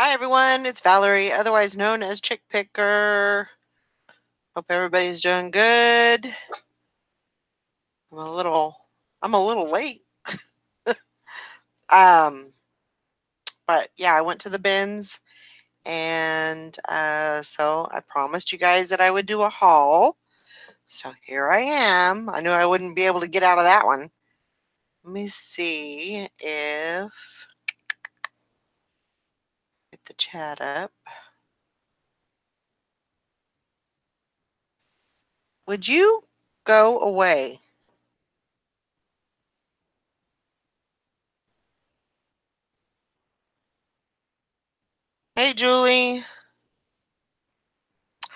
Hi, everyone. It's Valerie, otherwise known as Chick Picker. Hope everybody's doing good. I'm a little, I'm a little late. um, but yeah, I went to the bins, and uh, so I promised you guys that I would do a haul. So here I am. I knew I wouldn't be able to get out of that one. Let me see if the chat up. Would you go away? Hey, Julie.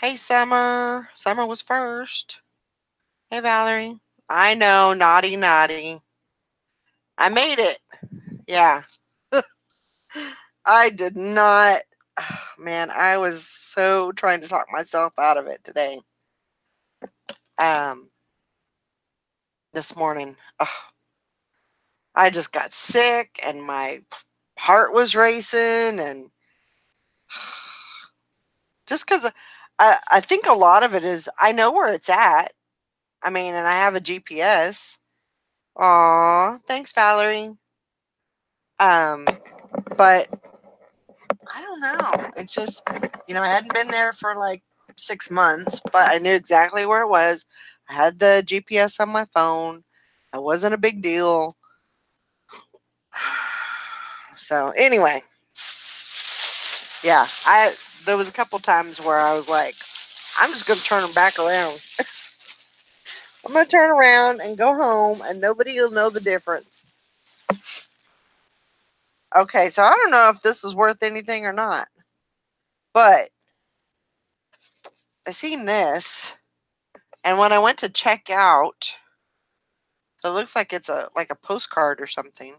Hey, Summer. Summer was first. Hey, Valerie. I know, naughty, naughty. I made it. Yeah. I did not. Man, I was so trying to talk myself out of it today. Um, this morning. I just got sick and my heart was racing and just because I, I think a lot of it is I know where it's at. I mean, and I have a GPS. Aw, thanks, Valerie. Um, but I don't know. It's just, you know, I hadn't been there for like six months, but I knew exactly where it was. I had the GPS on my phone. It wasn't a big deal. So anyway, yeah, I there was a couple times where I was like, I'm just gonna turn them back around. I'm gonna turn around and go home, and nobody will know the difference. Okay, so I don't know if this is worth anything or not, but I seen this, and when I went to check out, it looks like it's a like a postcard or something,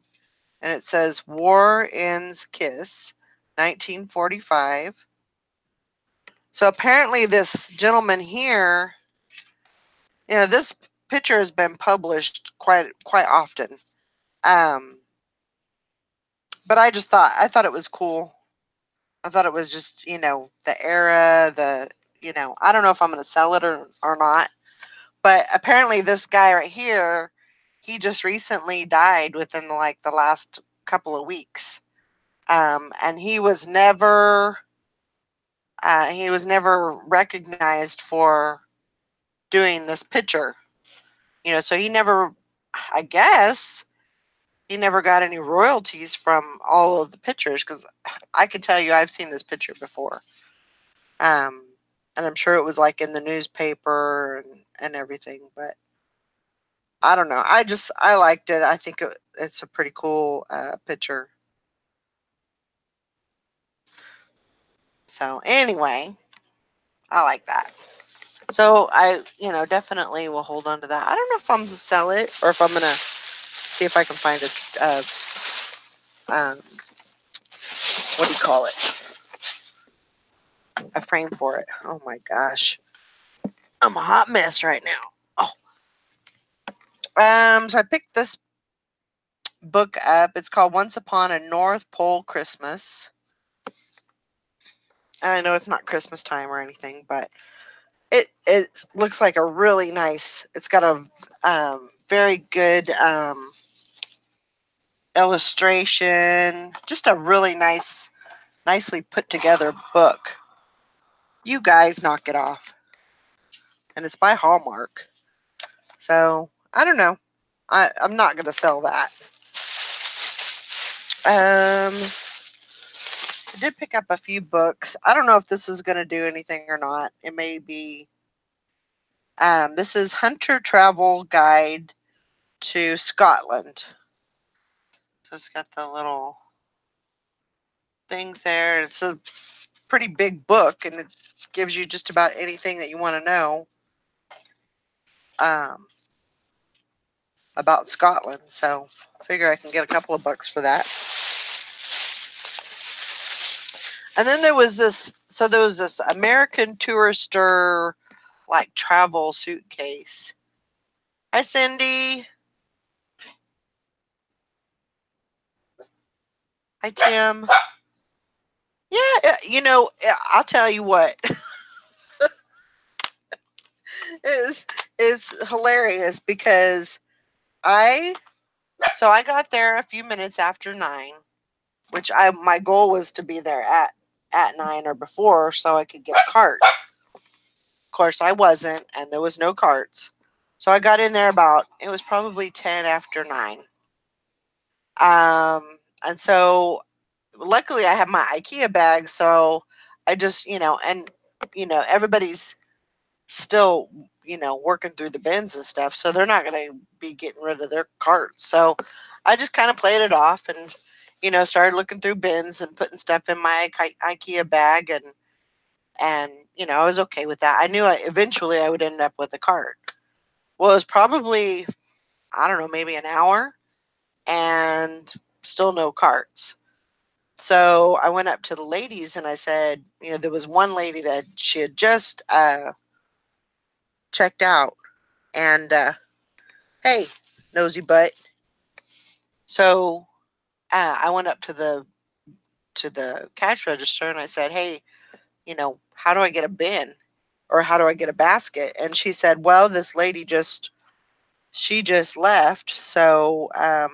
and it says "War Ends Kiss, 1945." So apparently, this gentleman here, you know, this picture has been published quite quite often. Um, but I just thought I thought it was cool. I thought it was just you know the era, the you know I don't know if I'm going to sell it or or not. But apparently, this guy right here, he just recently died within like the last couple of weeks, um, and he was never uh, he was never recognized for doing this picture. You know, so he never, I guess, he never got any royalties from all of the pictures because I can tell you I've seen this picture before. Um, and I'm sure it was like in the newspaper and, and everything, but I don't know. I just, I liked it. I think it, it's a pretty cool uh, picture. So, anyway, I like that. So, I, you know, definitely will hold on to that. I don't know if I'm going to sell it or if I'm going to see if I can find a, um, what do you call it? A frame for it. Oh my gosh. I'm a hot mess right now. Oh. Um, so I picked this book up. It's called Once Upon a North Pole Christmas. And I know it's not Christmas time or anything, but it it looks like a really nice. It's got a um, very good um, illustration. Just a really nice, nicely put together book. You guys knock it off. And it's by Hallmark. So I don't know. I, I'm not going to sell that. Um, I did pick up a few books. I don't know if this is going to do anything or not. It may be. Um, this is Hunter Travel Guide to Scotland. So it's got the little things there. It's a pretty big book, and it gives you just about anything that you want to know um, about Scotland. So I figure I can get a couple of bucks for that. And then there was this, so there was this American Tourister like travel suitcase. Hi, Cindy. Hi, Tim. Yeah, uh, you know, uh, I'll tell you what. is it's hilarious because I so I got there a few minutes after nine, which I my goal was to be there at at nine or before so I could get a cart. Course, I wasn't, and there was no carts. So I got in there about it was probably ten after nine. Um, and so luckily I have my IKEA bag, so I just you know, and you know everybody's still you know working through the bins and stuff, so they're not going to be getting rid of their carts. So I just kind of played it off and you know started looking through bins and putting stuff in my IKEA bag and and you know I was okay with that. I knew I eventually I would end up with a cart. Well, it was probably I don't know maybe an hour and still no carts. So I went up to the ladies and I said, you know, there was one lady that she had just uh, checked out, and uh, hey, nosy butt. So uh, I went up to the to the cash register and I said, hey, you know, how do I get a bin or how do I get a basket? And she said, well, this lady just she just left, so um,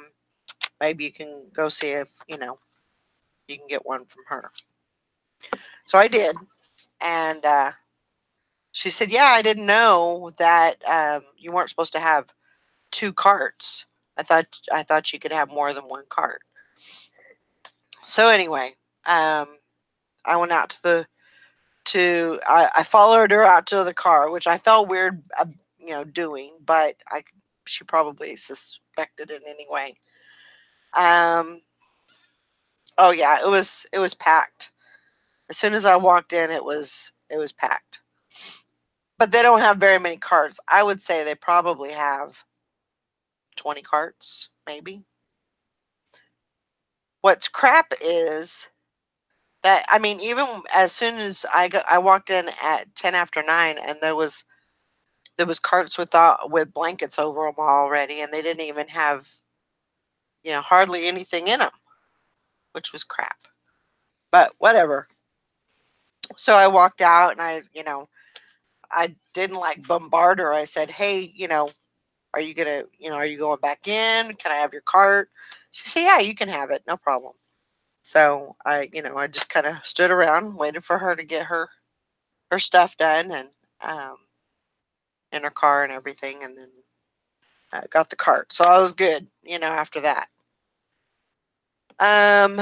maybe you can go see if you know you can get one from her. So I did, and uh, she said, "Yeah, I didn't know that um, you weren't supposed to have two carts. I thought I thought you could have more than one cart." So anyway, um, I went out to the to I, I, followed her out to the car, which I felt weird, uh, you know, doing, but I she probably suspected it anyway. Um. Oh yeah, it was it was packed. As soon as I walked in, it was it was packed but they don't have very many carts. I would say they probably have 20 carts, maybe. What's crap is that I mean, even as soon as I got, I walked in at 10 after 9 and there was there was carts with uh, with blankets over them already and they didn't even have you know hardly anything in them, which was crap. But whatever. So I walked out and I, you know, I didn't like bombard her. I said, "Hey, you know, are you gonna, you know, are you going back in? Can I have your cart?" She said, "Yeah, you can have it, no problem." So I, you know, I just kind of stood around, waited for her to get her her stuff done and um, in her car and everything, and then I got the cart. So I was good, you know, after that. Um,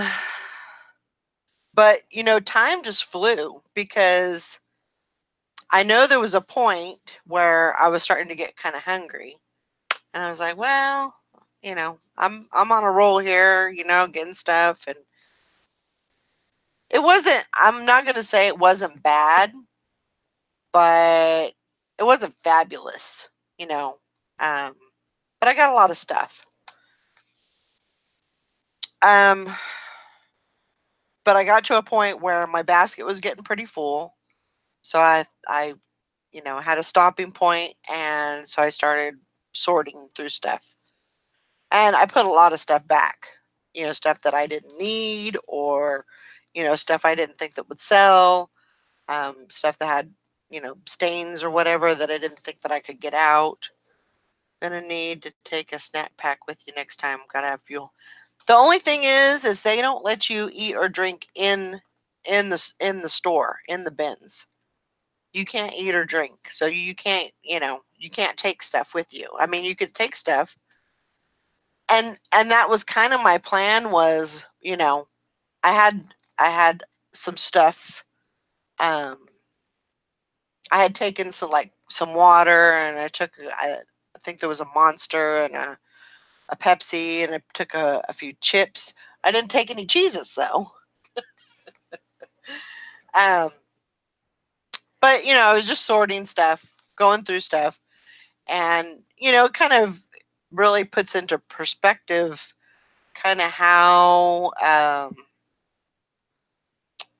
but you know, time just flew because I know there was a point where I was starting to get kind of hungry. And I was like, well, you know, I'm I'm on a roll here, you know, getting stuff and it wasn't I'm not going to say it wasn't bad, but it wasn't fabulous, you know. Um but I got a lot of stuff. Um but I got to a point where my basket was getting pretty full so I, I, you know, had a stopping point, and so I started sorting through stuff. And I put a lot of stuff back, you know, stuff that I didn't need, or, you know, stuff I didn't think that would sell, um, stuff that had, you know, stains or whatever that I didn't think that I could get out. Gonna need to take a snack pack with you next time. Gotta have fuel. The only thing is, is they don't let you eat or drink in in the in the store in the bins you can't eat or drink. So you can't, you know, you can't take stuff with you. I mean, you could take stuff. And and that was kind of my plan was, you know, I had I had some stuff um I had taken some like some water and I took I, I think there was a monster and a a Pepsi and I took a, a few chips. I didn't take any cheeses though. um but you know, I was just sorting stuff, going through stuff, and you know, kind of really puts into perspective kind of how um,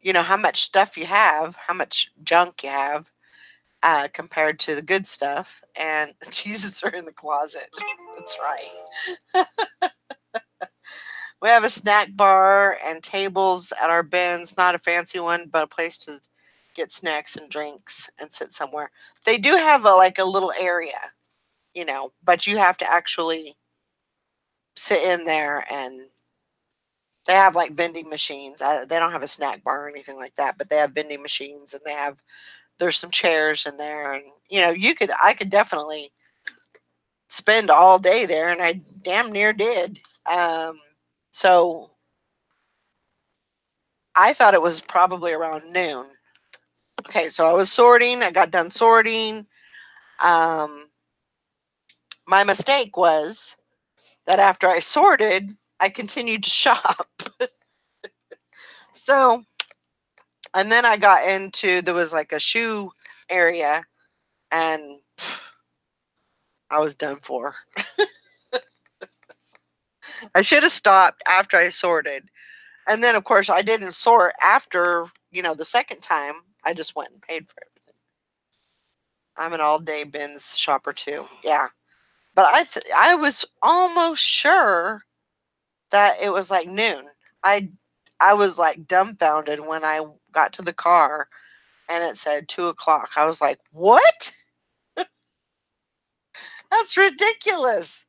you know how much stuff you have, how much junk you have uh, compared to the good stuff. And Jesus are in the closet. That's right. we have a snack bar and tables at our bins. Not a fancy one, but a place to get snacks and drinks and sit somewhere. They do have a like a little area, you know, but you have to actually sit in there and they have like vending machines. I, they don't have a snack bar or anything like that, but they have vending machines and they have there's some chairs in there and you know, you could I could definitely spend all day there and I damn near did. Um so I thought it was probably around noon. Okay, so I was sorting, I got done sorting. Um my mistake was that after I sorted, I continued to shop. so, and then I got into there was like a shoe area, and I was done for. I should have stopped after I sorted. And then, of course, I didn't sort after, you know, the second time. I just went and paid for everything. I'm an all day bins shopper too. Yeah. But I, I was almost sure that it was like noon. I I was like dumbfounded when I got to the car and it said two o'clock. I was like, what? That's ridiculous.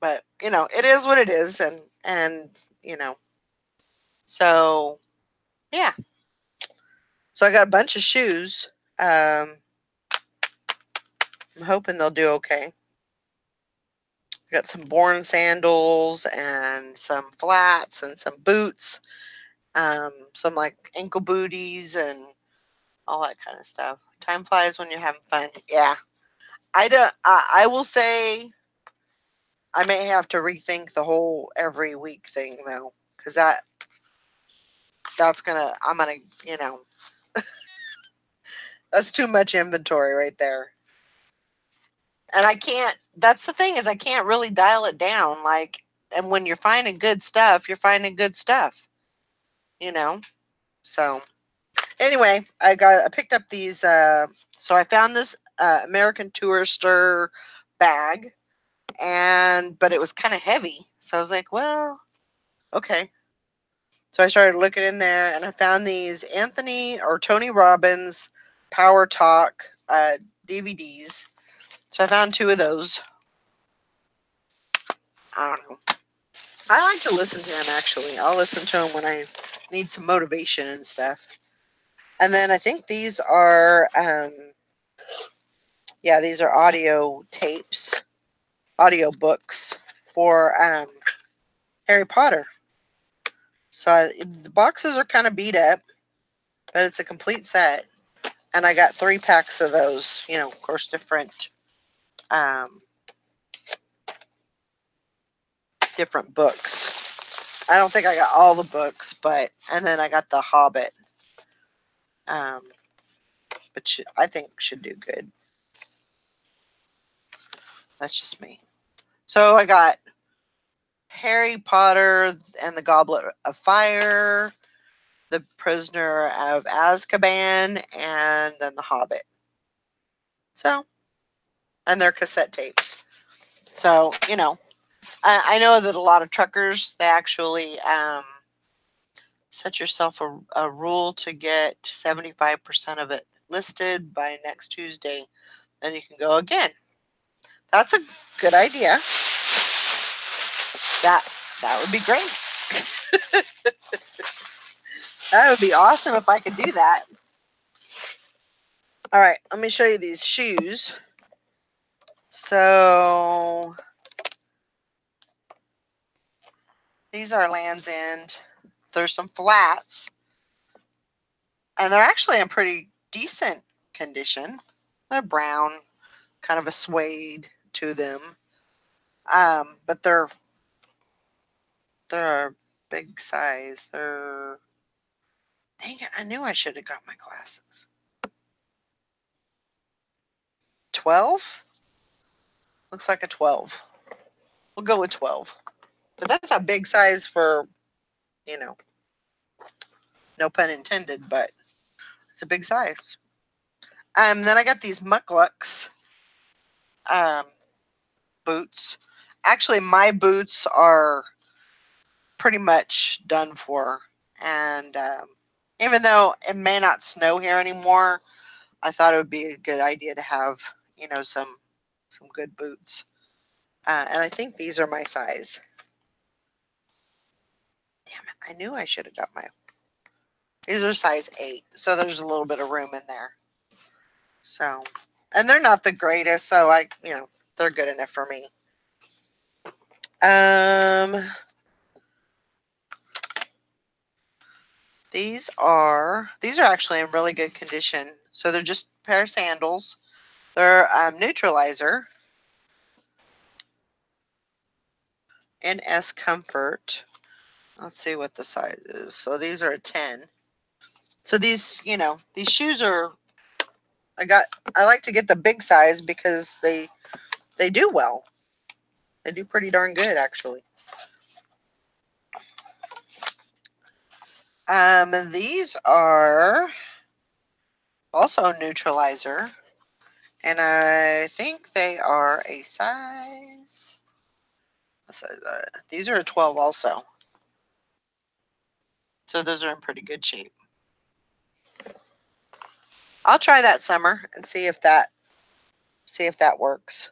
But you know, it is what it is, and and you know, so yeah. So I got a bunch of shoes. Um, I'm hoping they'll do okay. I got some Born sandals and some flats and some boots, um, some like ankle booties and all that kind of stuff. Time flies when you're having fun. Yeah, I don't. I, I will say, I may have to rethink the whole every week thing though, because that that's gonna. I'm gonna. You know, that's too much inventory right there and I can't. That's the thing is I can't really dial it down. Like, and when you're finding good stuff, you're finding good stuff. You know. So, anyway, I got I picked up these. Uh, so I found this uh, American Tourister bag, and but it was kind of heavy. So I was like, well, okay. So I started looking in there, and I found these Anthony or Tony Robbins Power Talk uh, DVDs so I found two of those. I don't know. I like to listen to him actually. I'll listen to him when I need some motivation and stuff. And then I think these are, um, yeah, these are audio tapes, audio books for um, Harry Potter. So I, the boxes are kind of beat up, but it's a complete set. And I got three packs of those, you know, of course, different um, different books. I don't think I got all the books, but and then I got the Hobbit. Um, should, I think should do good. That's just me. So I got Harry Potter and the Goblet of Fire, The Prisoner of Azkaban, and then The Hobbit. So and their cassette tapes. So, you know, I, I know that a lot of truckers, they actually um, set yourself a, a rule to get 75% of it listed by next Tuesday. Then you can go again. That's a good idea. That that would be great. that would be awesome if I could do that. All right, let me show you these shoes. So these are Land's End. There's some flats. And they're actually in pretty decent condition. They're brown, kind of a suede to them. Um, but they're they're a big size. They're dang it, I knew I should have got my glasses. Twelve? Looks like a 12. We'll go with 12. But that's a big size for, you know, no pun intended, but it's a big size. Um, then I got these Muk Luks um, boots. actually my boots are pretty much done for. And um, even though it may not snow here anymore, I thought it would be a good idea to have, you know, some some good boots. Uh, and I think these are my size. Damn it! I knew I should have got my. These are size eight, so there's a little bit of room in there. So, and they're not the greatest, so I, you know, they're good enough for me. Um, these are these are actually in really good condition. So they're just pair of sandals. They're um, Naturalizer N5 Comfort. Let's see what the size is. So these are a 10. So these, you know, these shoes are I got I like to get the big size because they they do well. They do pretty darn good actually. Um these are also Naturalizer and I think they are a size size uh, these are a 12 also. So those are in pretty good shape. I'll try that summer and see if that see if that works.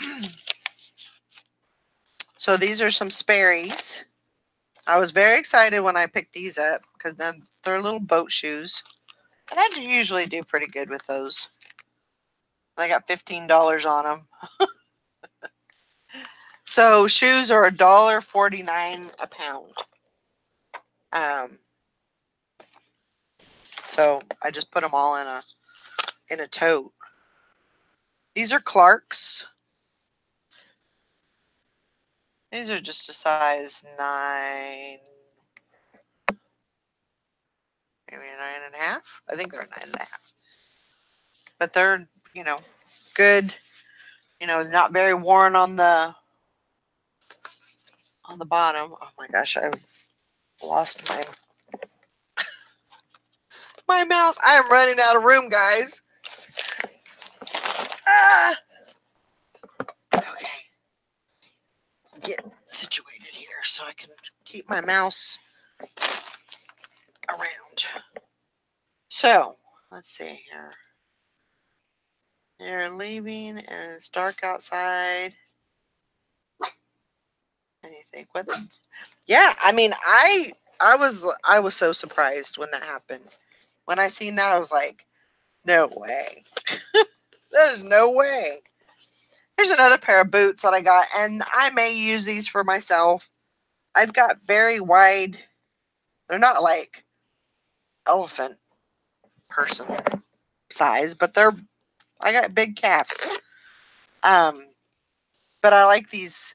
so these are some Sperry's. I was very excited when I picked these up because then they're little boat shoes. And I usually do pretty good with those. I got $15 on them. so shoes are $1.49 a pound. Um, so I just put them all in a in a tote. These are Clark's. These are just a size nine, maybe a nine and a half. I think they're a nine and a half. But they're, you know, good. You know, not very worn on the on the bottom. Oh my gosh, I've lost my my mouth. I am running out of room, guys. Ah. Okay. Get situated here so I can keep my mouse around. So, let's see here. They're leaving and it's dark outside. And you think, what? Yeah, I mean, I I was I was so surprised when that happened when I seen that, I was like, no way. There's no way. Here's another pair of boots that I got, and I may use these for myself. I've got very wide, they're not like elephant person size, but they're, I got big calves. Um, but I like these,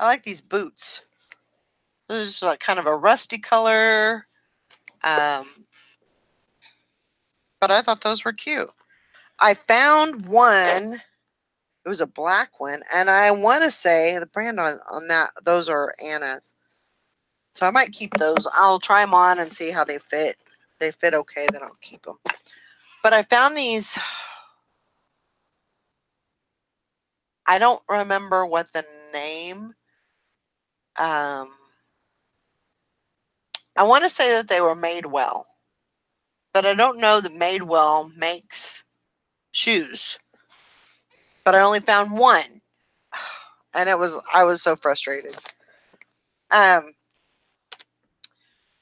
I like these boots. This is like kind of a rusty color. Um, but I thought those were cute. I found one. It was a black one, and I want to say the brand on, on that those are Anna's. So I might keep those. I'll try them on and see how they fit. They fit okay, then I'll keep them. But I found these. I don't remember what the name. Um, I want to say that they were Madewell, but I don't know that Madewell makes shoes. But I only found one. And it was I was so frustrated. Um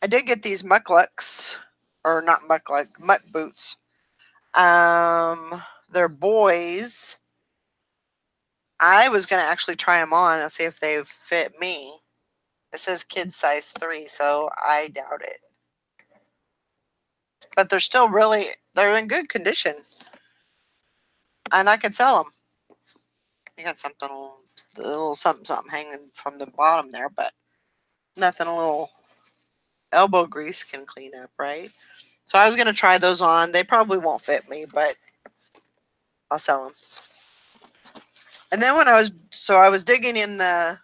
I did get these Muk Luks or not muck boots. Um they're boys. I was going to actually try them on and see if they fit me. It says kid size 3, so I doubt it but they're still really they're in good condition, and I could sell them. You got something a little something something hanging from the bottom there, but nothing a little elbow grease can clean up, right? So I was gonna try those on. They probably won't fit me, but I'll sell them. And then when I was so I was digging in the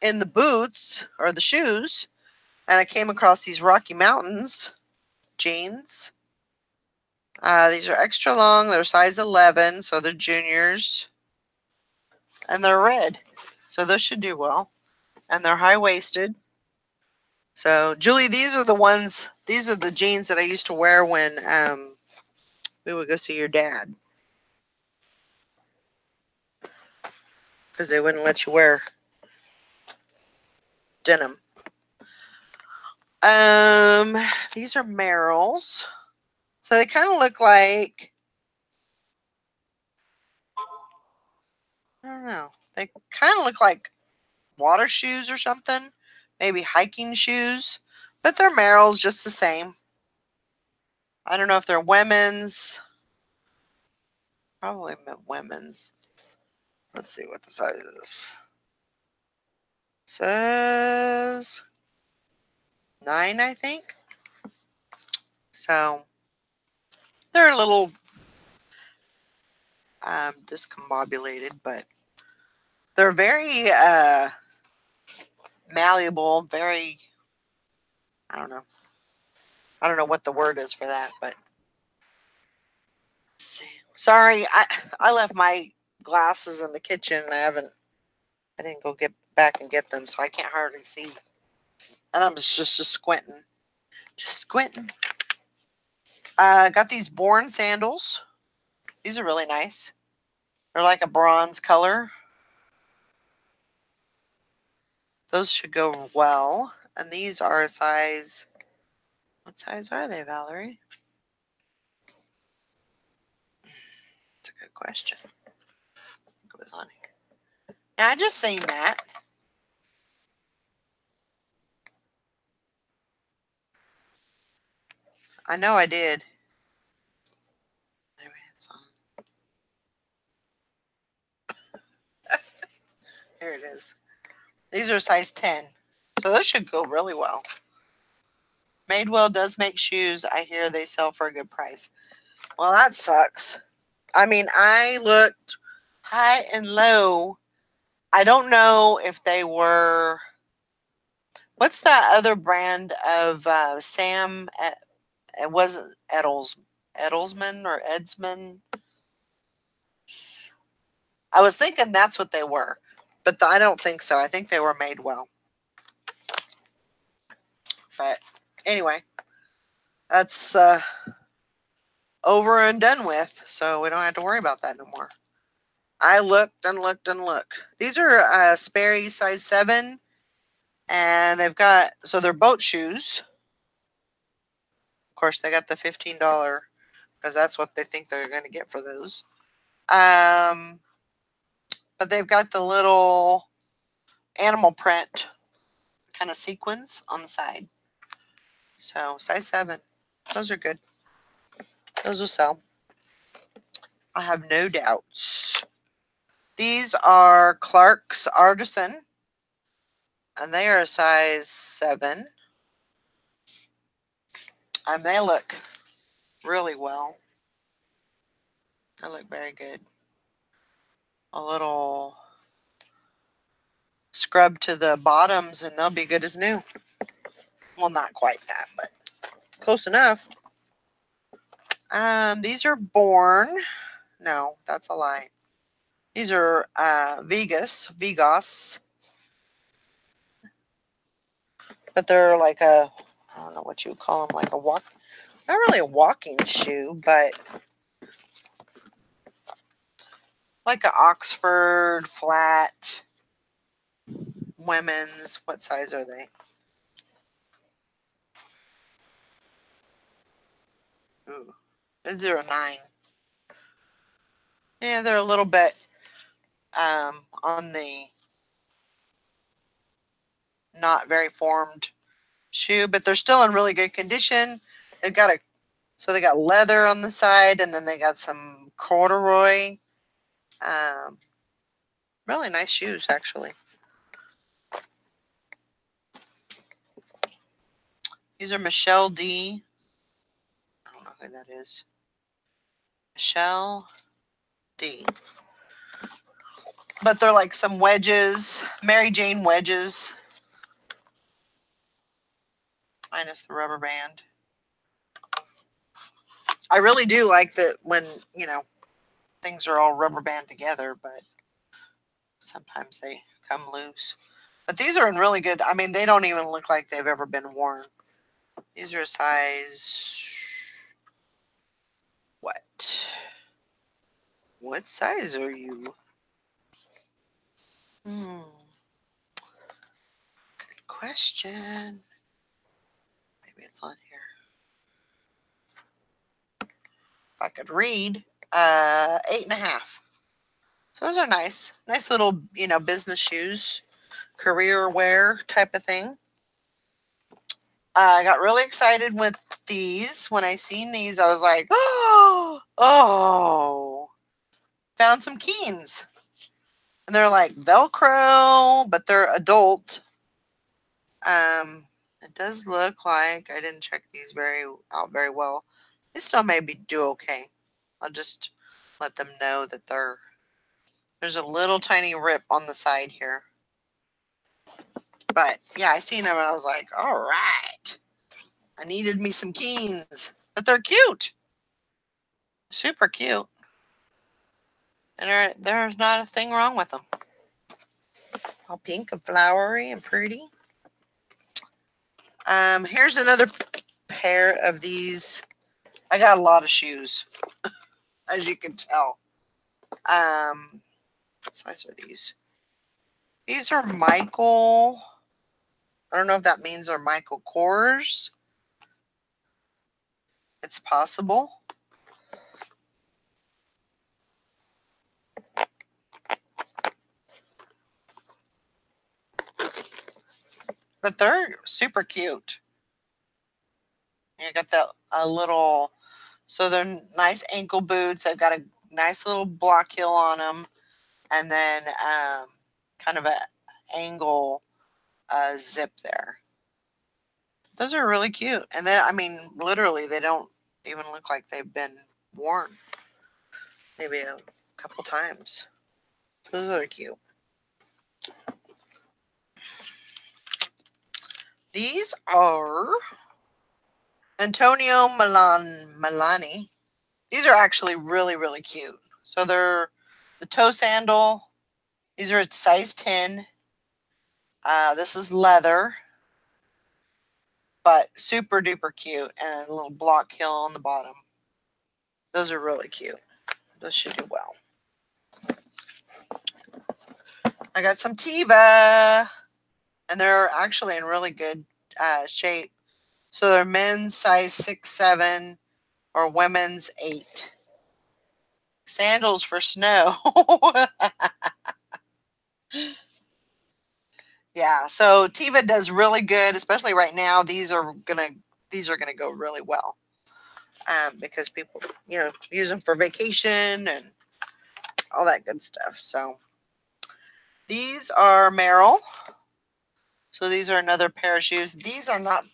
in the boots or the shoes, and I came across these Rocky Mountains jeans. Uh, these are extra long. They're size 11, so they're juniors. and they're red. So those should do well. And they're high waisted. So Julie, these are the ones, these are the jeans that I used to wear when um, we would go see your dad. Because they wouldn't let you wear denim. Um, these are Merrell's. So they kind of look like, I don't know, they kind of look like water shoes or something, maybe hiking shoes, but they're Merrell's just the same. I don't know if they're women's. Probably women's. Let's see what the size is. Says nine, I think. So they're a little um, discombobulated, but they're very uh, malleable, very, I don't know. I don't know what the word is for that, but see. Sorry, I I left my glasses in the kitchen. I haven't. I didn't go get back and get them, so I can't hardly see. And I'm just just, just squinting, just squinting. Uh, got these Born sandals. These are really nice. They're like a bronze color. Those should go well. And these are a size. What size are they, Valerie? It's a good question. it on here. Now, I just seen that. I know I did. Here it is. These are size 10. So those should go really well. Madewell does make shoes. I hear they sell for a good price. Well, that sucks. I mean, I looked high and low. I don't know if they were. What's that other brand of uh, Sam? It wasn't Edels, Edelsman or Edsman. I was thinking that's what they were, but I don't think so. I think they were Madewell. But anyway, that's uh, over and done with, so we don't have to worry about that no more. I looked and looked and looked. These are uh, Sperry size 7, and they've got, so they're boat shoes. Of course, they got the $15 because that's what they think they're going to get for those. Um, but they've got the little animal print kind of sequins on the side. So size seven. Those are good. Those will sell. I have no doubts. These are Clark's Artisan. And they are a size seven. And they look really well. They look very good a little scrub to the bottoms and they'll be good as new. Well, not quite that, but close enough. Um, these are Born. No, that's a lie. These are uh, Vegas, Vigos. But they're like a, I don't know what you call them, like a walk, not really a walking shoe, but like an Oxford flat women's. What size are they? Ooh, they're nine. Yeah, they're a little bit um, on the not very formed shoe, but they're still in really good condition. They've got a so they got leather on the side, and then they got some corduroy um, really nice shoes, actually. These are Michelle D. I don't know who that is. Michelle D. But they're like some wedges, Mary Jane wedges, minus the rubber band. I really do like that when, you know, things are all rubber band together, but Sometimes they come loose. But these are in really good, I mean, they don't even look like they've ever been worn. These are a size, what? What size are you? Hmm. Good question. Maybe it's on here. If I could read, uh, eight and a half. So those are nice. Nice little, you know, business shoes, career wear type of thing. Uh, I got really excited with these. When I seen these, I was like, oh, oh. Found some Keens. And they're like Velcro, but they're adult. Um, it does look like I didn't check these very out very well. They still maybe do okay. I'll just let them know that they're there's a little tiny rip on the side here. But yeah, I seen them and I was like, all right. I needed me some Keens. But they're cute. Super cute. And there's not a thing wrong with them. All pink and flowery and pretty. Um, here's another pair of these. I got a lot of shoes, as you can tell. Um, what size are these? These are Michael. I don't know if that means they're Michael Kors. It's possible. But they're super cute. You got the a little, so they're nice ankle boots. I've got a nice little block heel on them, and then um, kind of a angle uh, zip there. Those are really cute. And then, I mean, literally, they don't even look like they've been worn. Maybe a couple times. Those are cute. These are Antonio Milan Melani. These are actually really, really cute. So they're the toe sandal. These are at size 10. Uh, this is leather, but super duper cute and a little block heel on the bottom. Those are really cute. Those should do well. I got some Teva and they're actually in really good uh, shape. So they're men's size six, seven, or women's eight. Sandals for snow. yeah, so Teva does really good, especially right now. These are gonna these are gonna go really well. Um, because people, you know, use them for vacation and all that good stuff. So these are Merrell. So these are another pair of shoes. These are not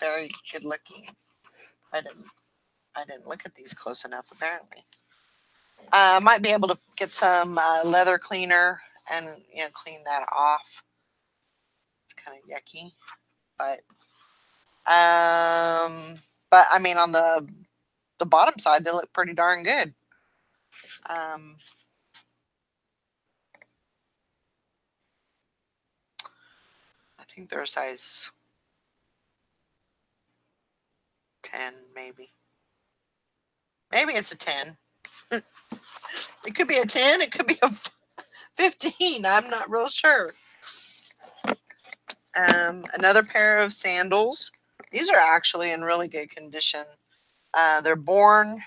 very good looking. I didn't I didn't look at these close enough apparently. Uh, I might be able to get some uh, leather cleaner and you know clean that off. It's kind of yucky, but um, but I mean on the the bottom side they look pretty darn good. Um, I think they're a size 10, maybe. Maybe it's a 10. it could be a 10, it could be a 15. I'm not real sure. Um, another pair of sandals. These are actually in really good condition. Uh, they're born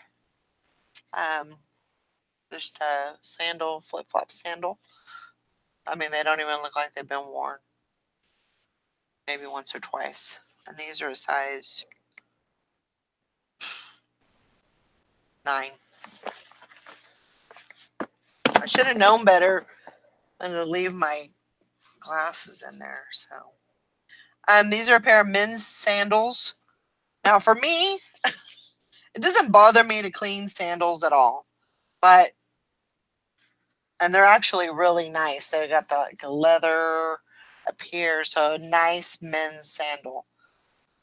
um, just a sandal, flip flop sandal. I mean, they don't even look like they've been worn maybe once or twice. And these are a size nine. I should have known better than to leave my glasses in there. So, um, these are a pair of men's sandals. Now, for me, it doesn't bother me to clean sandals at all, but and they're actually really nice. They got the like, leather up here, So nice men's sandal.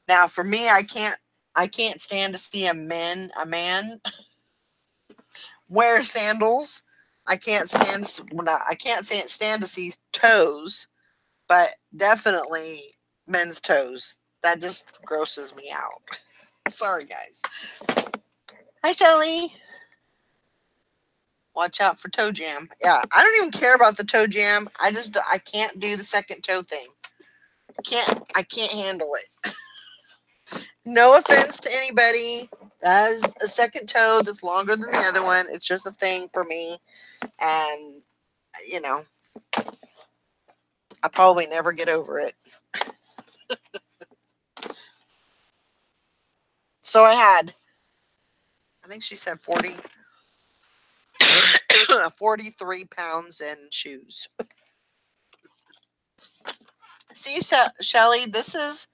Now for me, I can't I can't stand to see a men a man wear sandals. I can't stand when I, can't stand, to see toes, but definitely men's toes. That just grosses me out. Sorry, guys. Hi, Shelly. Watch out for toe jam. Yeah, I don't even care about the toe jam. I just I can't do the second toe thing. Can't I can't handle it. no offense to anybody that has a second toe that's longer than the other one. It's just a thing for me. And you know, I probably never get over it. so I had I think she said 40 43 pounds in shoes. See, Shelly, this is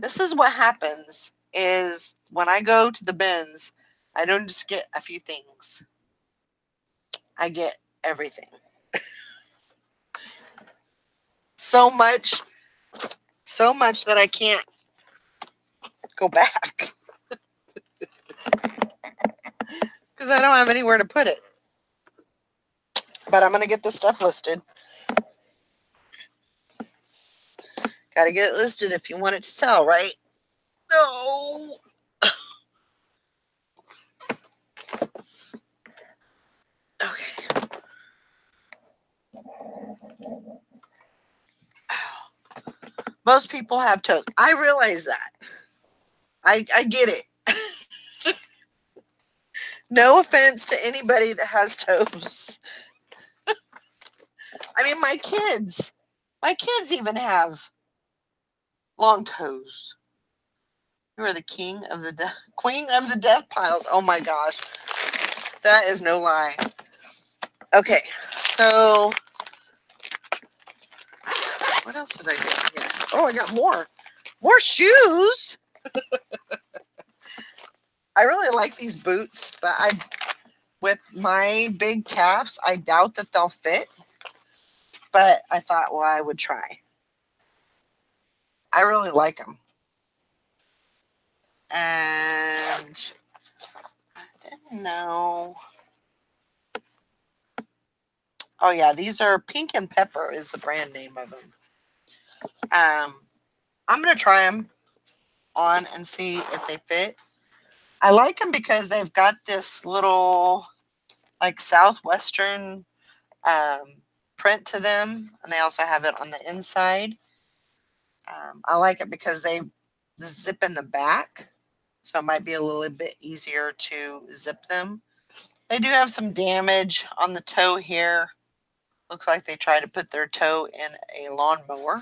this is what happens is when I go to the bins, I don't just get a few things. I get everything. so much so much that I can't go back. Cuz I don't have anywhere to put it. But I'm going to get this stuff listed. Got to get it listed if you want it to sell, right? No. Okay. Most people have toes. I realize that. I I get it. no offense to anybody that has toes. I mean, my kids, my kids even have long toes. You are the king of the de- queen of the death piles. Oh my gosh, that is no lie. Okay, so what else did I get here? Oh, I got more, more shoes. I really like these boots, but I, with my big calves, I doubt that they'll fit. But I thought, well, I would try. I really like them. And I didn't know. Oh yeah, these are Pink and Pepper is the brand name of them. Um, I'm gonna try them on and see if they fit. I like them because they've got this little like southwestern um, print to them, and they also have it on the inside. Um, I like it because they zip in the back, so it might be a little bit easier to zip them. They do have some damage on the toe here. Looks like they tried to put their toe in a lawnmower,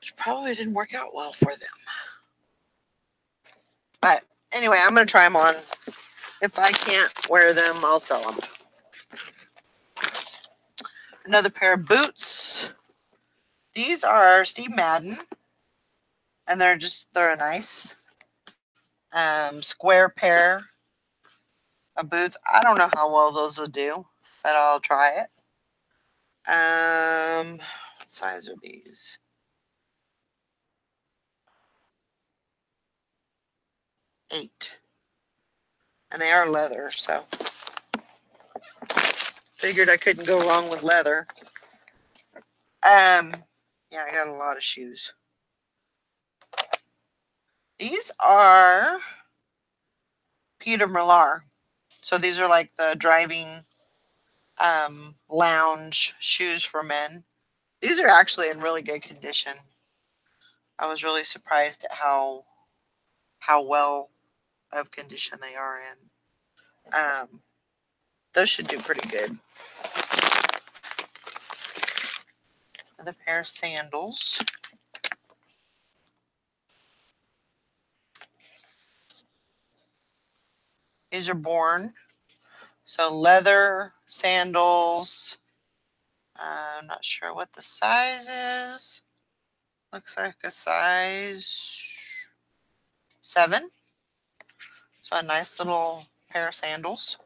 which probably didn't work out well for them. But anyway, I'm going to try them on. If I can't wear them, I'll sell them. Another pair of boots. These are Steve Madden, and they're just they're a nice um, square pair of boots. I don't know how well those will do, but I'll try it. Um, what size are these? Eight, and they are leather, so figured I couldn't go wrong with leather. Um, yeah, I got a lot of shoes. These are Peter Millar. So these are like the driving um, lounge shoes for men. These are actually in really good condition. I was really surprised at how how well of condition they are in. Um, those should do pretty good. Another pair of sandals. These are Born. So leather sandals. Uh, I'm not sure what the size is. Looks like a size seven. So a nice little pair of sandals.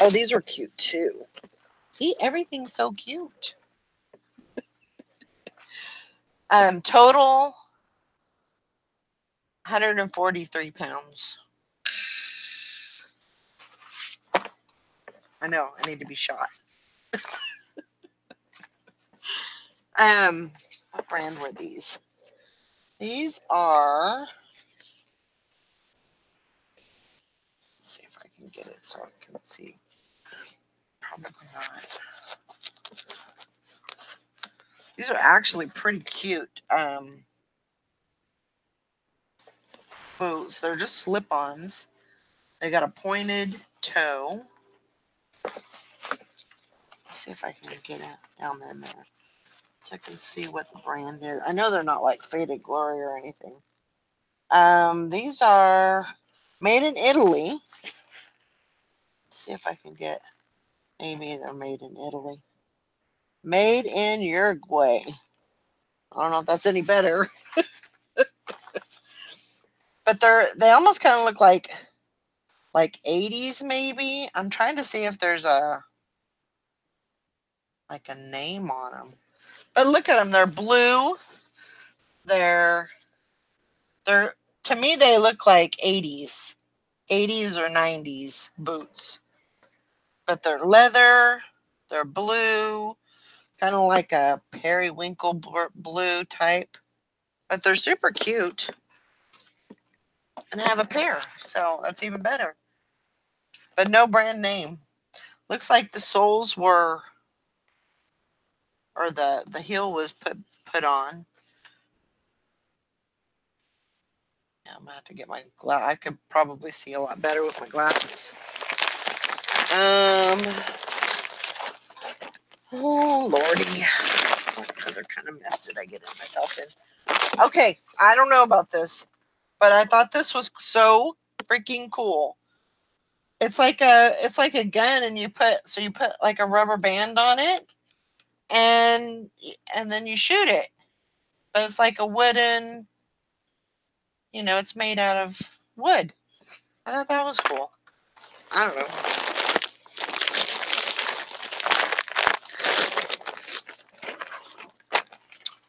Oh, these are cute too. See, everything's so cute. Um, total 143 pounds. I know, I need to be shot. um, what brand were these? These are, let's see if I can get it so I can see. Probably not. These are actually pretty cute. Um, boots. They're just slip-ons. They got a pointed toe. Let's see if I can get it down in there. So I can see what the brand is. I know they're not like Faded Glory or anything. Um, these are made in Italy. Let's see if I can get, maybe they're made in Italy. Made in Uruguay. I don't know if that's any better. but they're, they almost kind of look like, like 80s maybe. I'm trying to see if there's a, like a name on them. But look at them. They're blue. They're, they're, to me, they look like 80s, 80s or 90s boots. But they're leather. They're blue, kind of like a periwinkle blue type. But they're super cute. And have a pair, so that's even better. But no brand name. Looks like the soles were or the the heel was put put on. Yeah, I'm gonna have to get my glass. I could probably see a lot better with my glasses. Um. Oh lordy, what other kind of mess did I get myself in? Okay, I don't know about this, but I thought this was so freaking cool. It's like a it's like a gun, and you put so you put like a rubber band on it, and and then you shoot it. But it's like a wooden, you know, it's made out of wood. I thought that was cool. I don't know.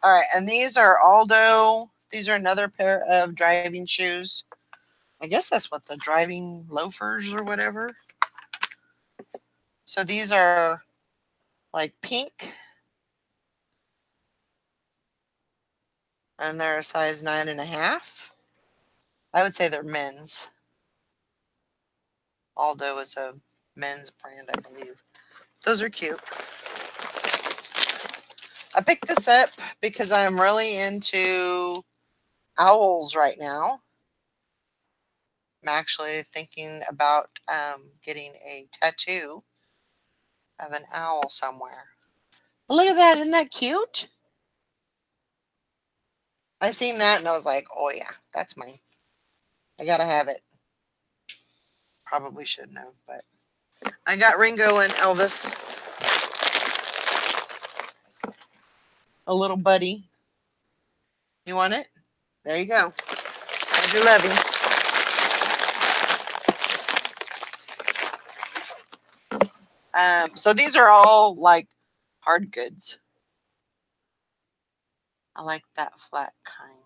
All right, and these are Aldo. These are another pair of driving shoes. I guess that's what the driving loafers or whatever. So these are like pink and they're a size nine and a half. I would say they're men's. Aldo is a men's brand, I believe. Those are cute. I picked this up because I'm really into owls right now. I'm actually thinking about um, getting a tattoo of an owl somewhere. Look at that. Isn't that cute? I seen that and I was like, oh yeah, that's mine. I gotta have it. Probably shouldn't have, but I got Ringo and Elvis. A little buddy. You want it? There you go. Your loving. Um, so these are all like hard goods. I like that flat kind.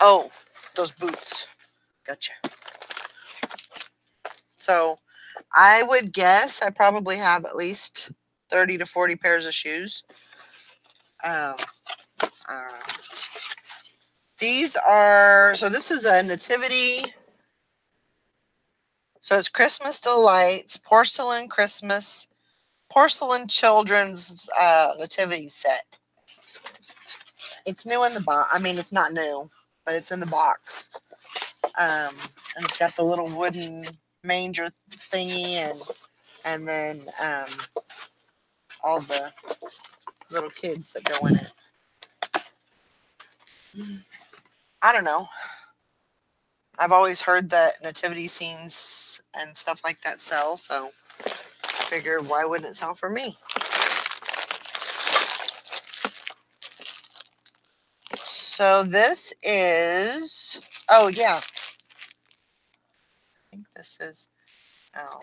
Oh, those boots. Gotcha. So I would guess I probably have at least 30 to 40 pairs of shoes. Um, I. These are, so this is a nativity. So it's Christmas Delights, Porcelain Christmas, Porcelain Children's uh, Nativity Set. It's new in the box. I mean, it's not new, but it's in the box. Um, and it's got the little wooden manger thingy and and then um, all the little kids that go in it. I don't know. I've always heard that nativity scenes and stuff like that sell, so I figure why wouldn't it sell for me? So this is, oh yeah. I think this is, oh,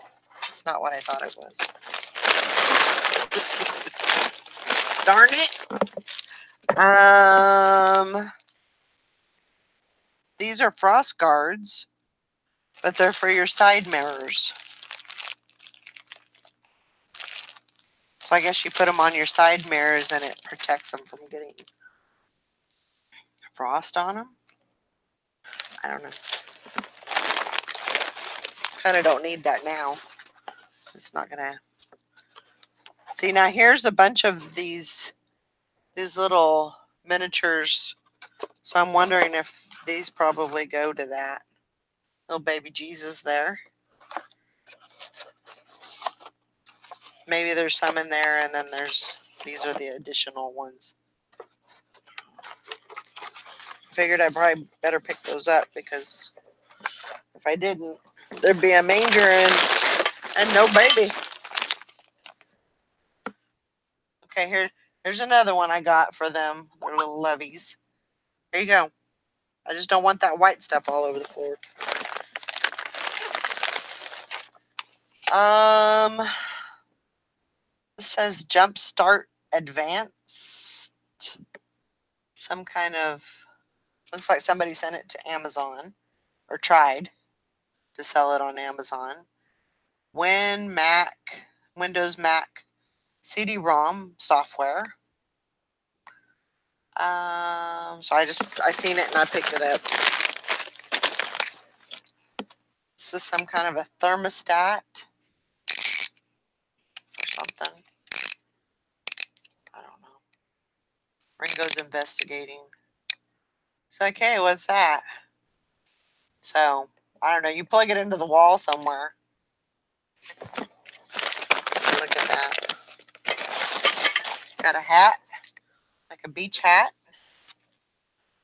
it's not what I thought it was. Darn it. Um, these are frost guards, but they're for your side mirrors. So I guess you put them on your side mirrors and it protects them from getting frost on them. I don't know. Kind of don't need that now. It's not going to. See, now here's a bunch of these, these little miniatures. So I'm wondering if these probably go to that. Little baby Jesus there. Maybe there's some in there, and then there's these are the additional ones. Figured I probably better pick those up because if I didn't, there'd be a manger and and no baby. Okay, here here's another one I got for them. Their little loveys. There you go. I just don't want that white stuff all over the floor. Um, it says Jumpstart Advanced. Some kind of, looks like somebody sent it to Amazon or tried to sell it on Amazon. Win Mac, Windows Mac CD-ROM software. Um, so I just, I seen it and I picked it up. This is some kind of a thermostat. Or something. I don't know. Ringo's investigating. So, okay, what's that? So, I don't know. You plug it into the wall somewhere. Look at that. Got a hat, like a beach hat.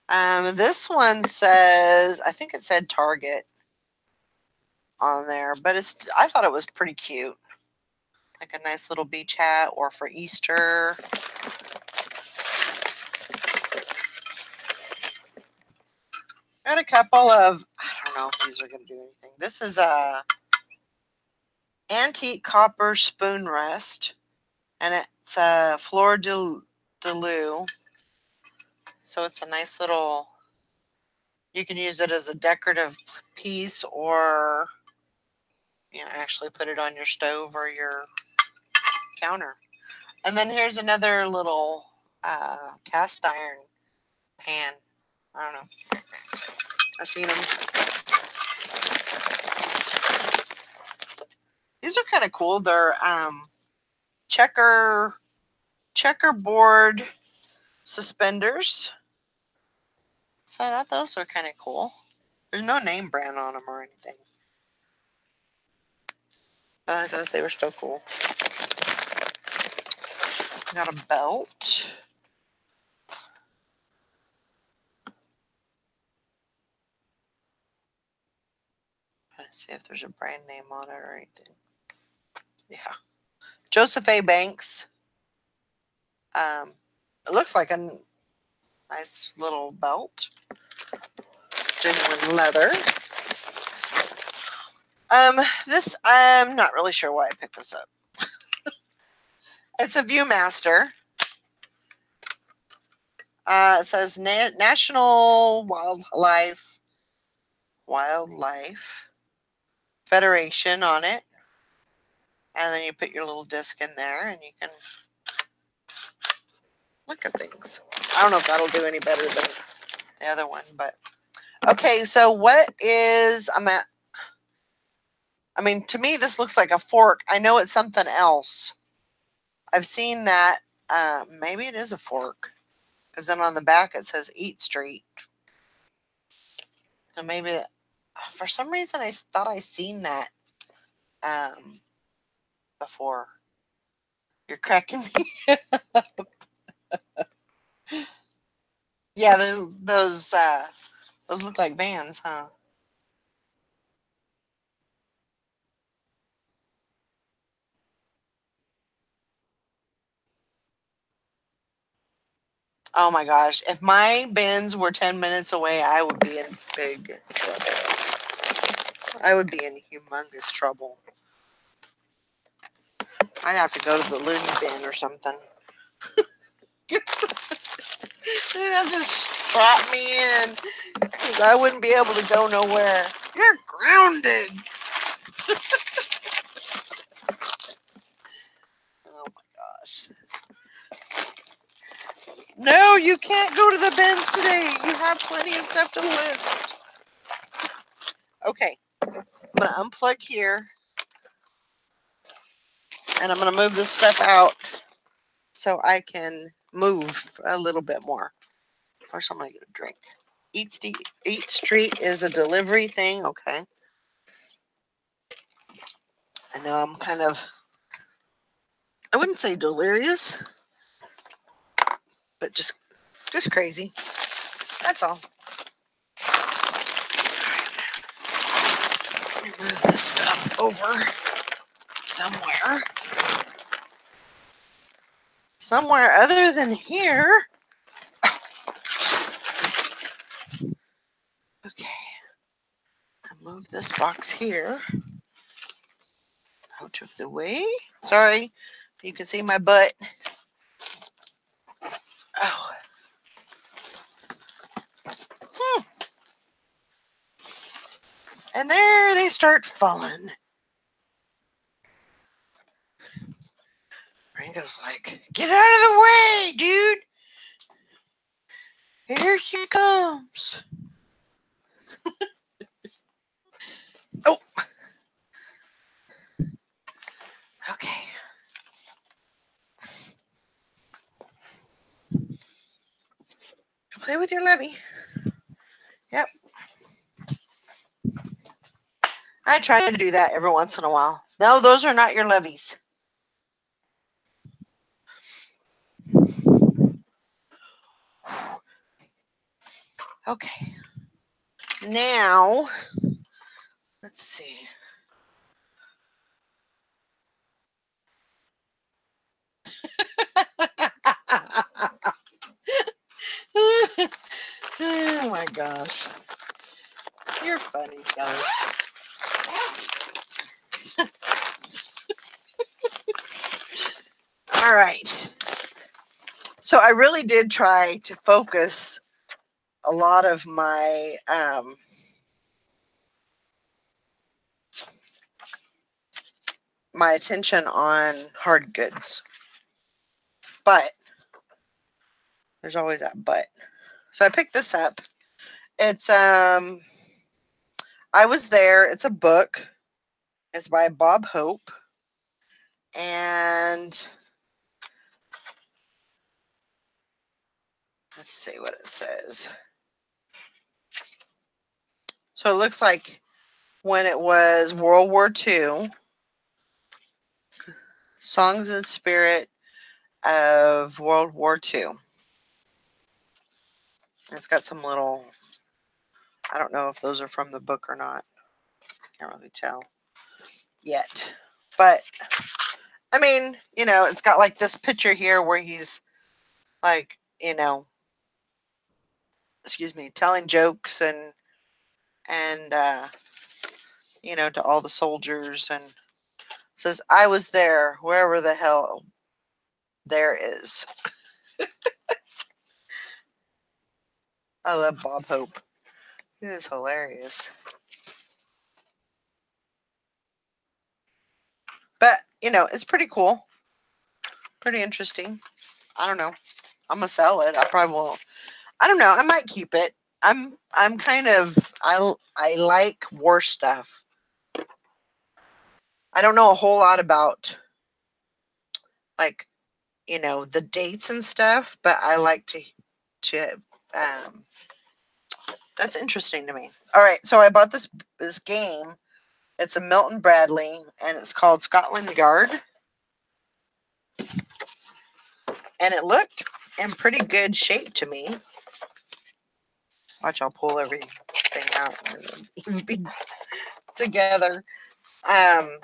Um, this one says, I think it said Target on there, but it's, I thought it was pretty cute. Like a nice little beach hat or for Easter. Got a couple of, I don't know if these are going to do anything. This is a antique copper spoon rest, and it's a fleur de, de lue. So it's a nice little, you can use it as a decorative piece or you know, actually put it on your stove or your counter. And then here's another little uh, cast iron pan. I don't know. I've seen them. These are kind of cool. They're um, checker checkerboard suspenders. So I thought those were kind of cool. There's no name brand on them or anything. But I thought they were still cool. Got a belt. Let's see if there's a brand name on it or anything. Yeah. Joseph A. Banks. Um, it looks like a nice little belt. Genuine leather. Um, this, I'm not really sure why I picked this up. it's a Viewmaster. Uh, it says Na National Wildlife Wildlife Federation on it. And then you put your little disc in there and you can look at things. I don't know if that'll do any better than the other one, but okay. So what is I'm at? I mean, to me, this looks like a fork. I know it's something else. I've seen that. Uh, maybe it is a fork, because then on the back it says Eat Street. So maybe, for some reason, I thought I seen that um, before. You're cracking me. up. yeah, those those uh, those look like vans, huh? Oh my gosh. If my bins were 10 minutes away, I would be in big trouble. I would be in humongous trouble. I'd have to go to the loony bin or something. They'd to strap me in Because I wouldn't be able to go nowhere. You're grounded. oh my gosh. No, you can't go to the bins today. You have plenty of stuff to list. Okay, I'm going to unplug here. And I'm going to move this stuff out so I can move a little bit more. First, I'm going to get a drink. Eat Street, Eat Street is a delivery thing. Okay. I know I'm kind of, I wouldn't say delirious, but just, just crazy. That's all. Move this stuff over somewhere. Somewhere other than here. Okay. I'll move this box here out of the way. Sorry, you can see my butt. Oh. Hmm. And there they start falling. Ringo's like, get out of the way, dude. Here she comes. oh. Okay. Play with your levy. Yep. I try to do that every once in a while. No, those are not your levies. Okay. Now, let's see. oh my gosh. You're funny, Kelly. All right. So I really did try to focus a lot of my um, my attention on hard goods. But there's always that but. So I picked this up. It's um I was there. It's a book. It's by Bob Hope. And let's see what it says. So it looks like when it was World War II, Songs and Spirit of World War II. It's got some little, I don't know if those are from the book or not. Can't really tell yet. But, I mean, you know, it's got like this picture here where he's like, you know, excuse me, telling jokes and, and, uh, you know, to all the soldiers and says, I was there, wherever the hell there is. I love Bob Hope. He is hilarious. But, you know, it's pretty cool. Pretty interesting. I don't know. I'm gonna sell it. I probably won't. I don't know. I might keep it. I'm I'm kind of I I like war stuff. I don't know a whole lot about like you know the dates and stuff, but I like to to um that's interesting to me. All right, so I bought this this game. It's a Milton Bradley and it's called Scotland Yard. And it looked in pretty good shape to me. Watch, I'll pull everything out and be together. Um,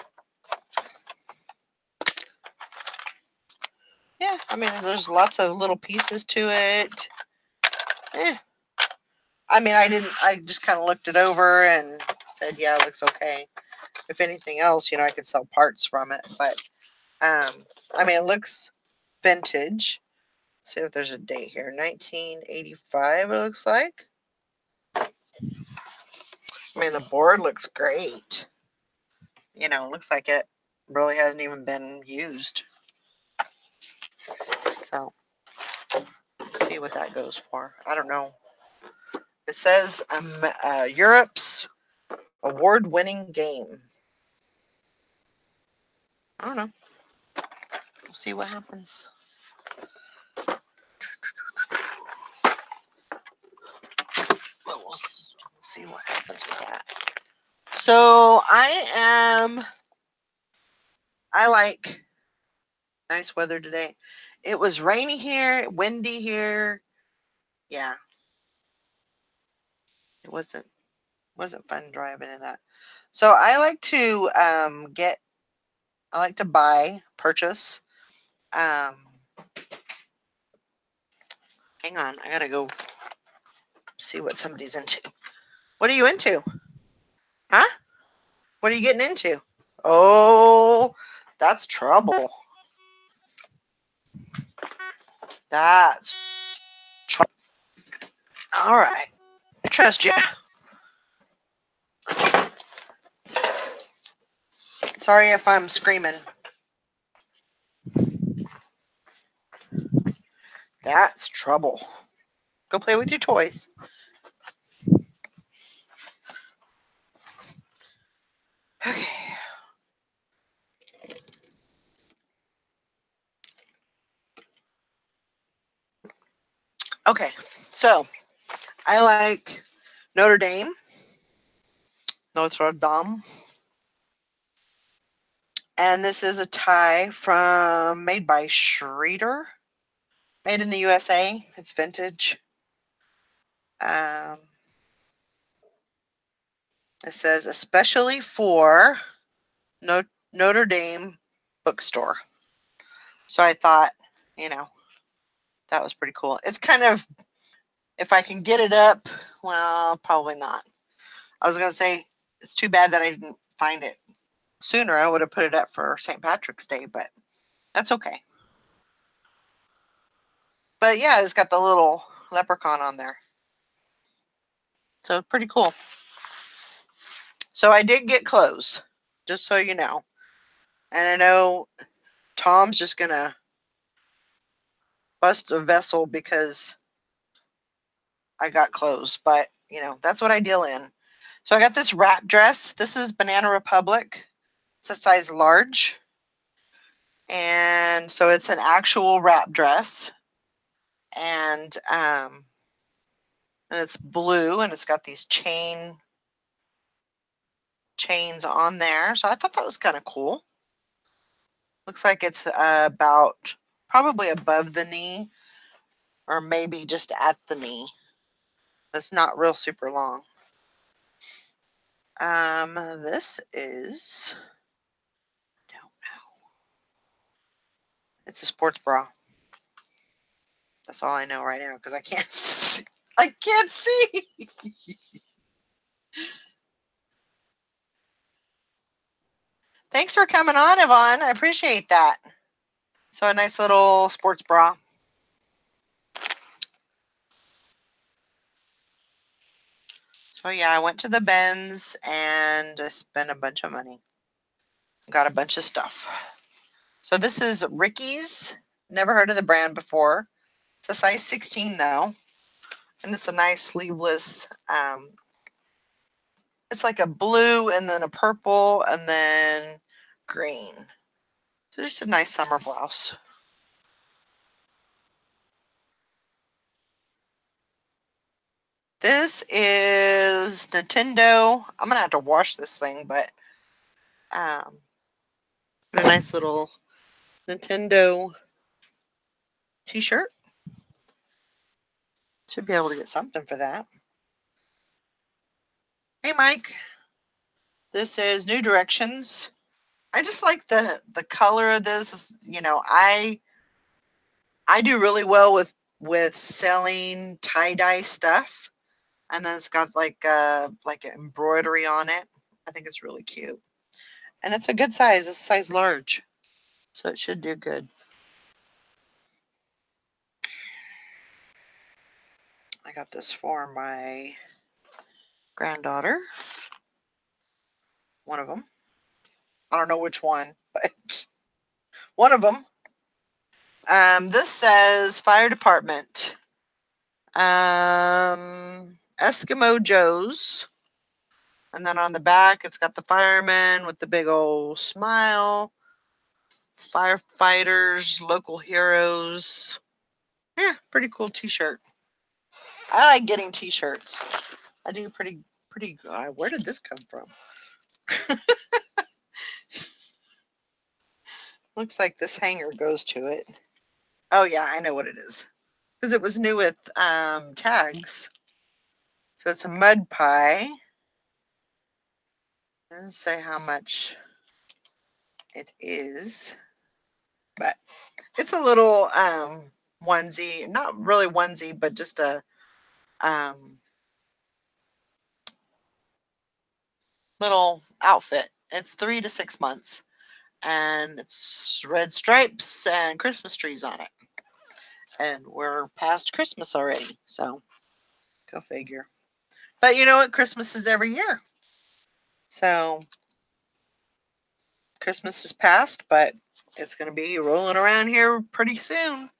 yeah, I mean, there's lots of little pieces to it. Yeah. I mean, I didn't, I just kind of looked it over and said, yeah, it looks okay. If anything else, you know, I could sell parts from it. But, um, I mean, it looks vintage. see if there's a date here. 1985, it looks like. I mean, the board looks great. You know, looks like it really hasn't even been used. So, see what that goes for. I don't know. It says um, uh, Europe's award-winning game. I don't know. We'll see what happens. We'll see what happens with that. So I am. I like nice weather today. It was rainy here, windy here. Yeah. It wasn't wasn't fun driving in that. So I like to um, get I like to buy, purchase. Um, hang on, I gotta go see what somebody's into. What are you into? Huh? What are you getting into? Oh, that's trouble. That's trouble. All right. I trust you. Sorry if I'm screaming. That's trouble. Go play with your toys. Okay, so I like Notre Dame, Notre Dame, and this is a tie from made by Schrader, made in the USA. It's vintage. Um, it says especially for Notre Dame bookstore. So I thought, you know, that was pretty cool. It's kind of, if I can get it up, well, probably not. I was going to say, it's too bad that I didn't find it sooner. I would have put it up for St. Patrick's Day, but that's okay. But yeah, it's got the little leprechaun on there. So pretty cool. So I did get clothes, just so you know. And I know Tom's just going to bust a vessel because I got clothes, but you know, that's what I deal in. So I got this wrap dress. This is Banana Republic. It's a size large. And so it's an actual wrap dress. And um and it's blue and it's got these chain chains on there. So I thought that was kind of cool. Looks like it's uh, about probably above the knee or maybe just at the knee. It's not real super long. Um, this is, don't know. It's a sports bra. That's all I know right now because I can't see. I can't see. Thanks for coming on, Yvonne. I appreciate that. So a nice little sports bra. So yeah, I went to the bins and I spent a bunch of money. Got a bunch of stuff. So this is Ricky's. Never heard of the brand before. It's a size 16 though. And it's a nice sleeveless. Um, it's like a blue and then a purple and then green. So just a nice summer blouse. This is Nintendo. I'm gonna have to wash this thing, but um, a nice little Nintendo t-shirt. Should be able to get something for that. Hey, Mike. This is New Directions. I just like the the color of this. You know, I I do really well with with selling tie dye stuff, and then it's got like uh like embroidery on it. I think it's really cute, and it's a good size. It's size large, so it should do good. I got this for my granddaughter. one of them. I don't know which one, but one of them. Um, this says fire department. Um, Eskimo Joe's. And then on the back, it's got the fireman with the big old smile. Firefighters, local heroes. Yeah, pretty cool t-shirt. I like getting t-shirts. I do pretty, pretty good. Uh, where did this come from? Looks like this hanger goes to it. Oh yeah, I know what it is. Because it was new with um, tags. So it's a mud pie. Doesn't say how much it is, but it's a little um, onesie, not really onesie, but just a um, little outfit. It's three to six months, and it's red stripes and Christmas trees on it. And we're past Christmas already, so go figure. But you know what? Christmas is every year. So Christmas is past, but it's going to be rolling around here pretty soon.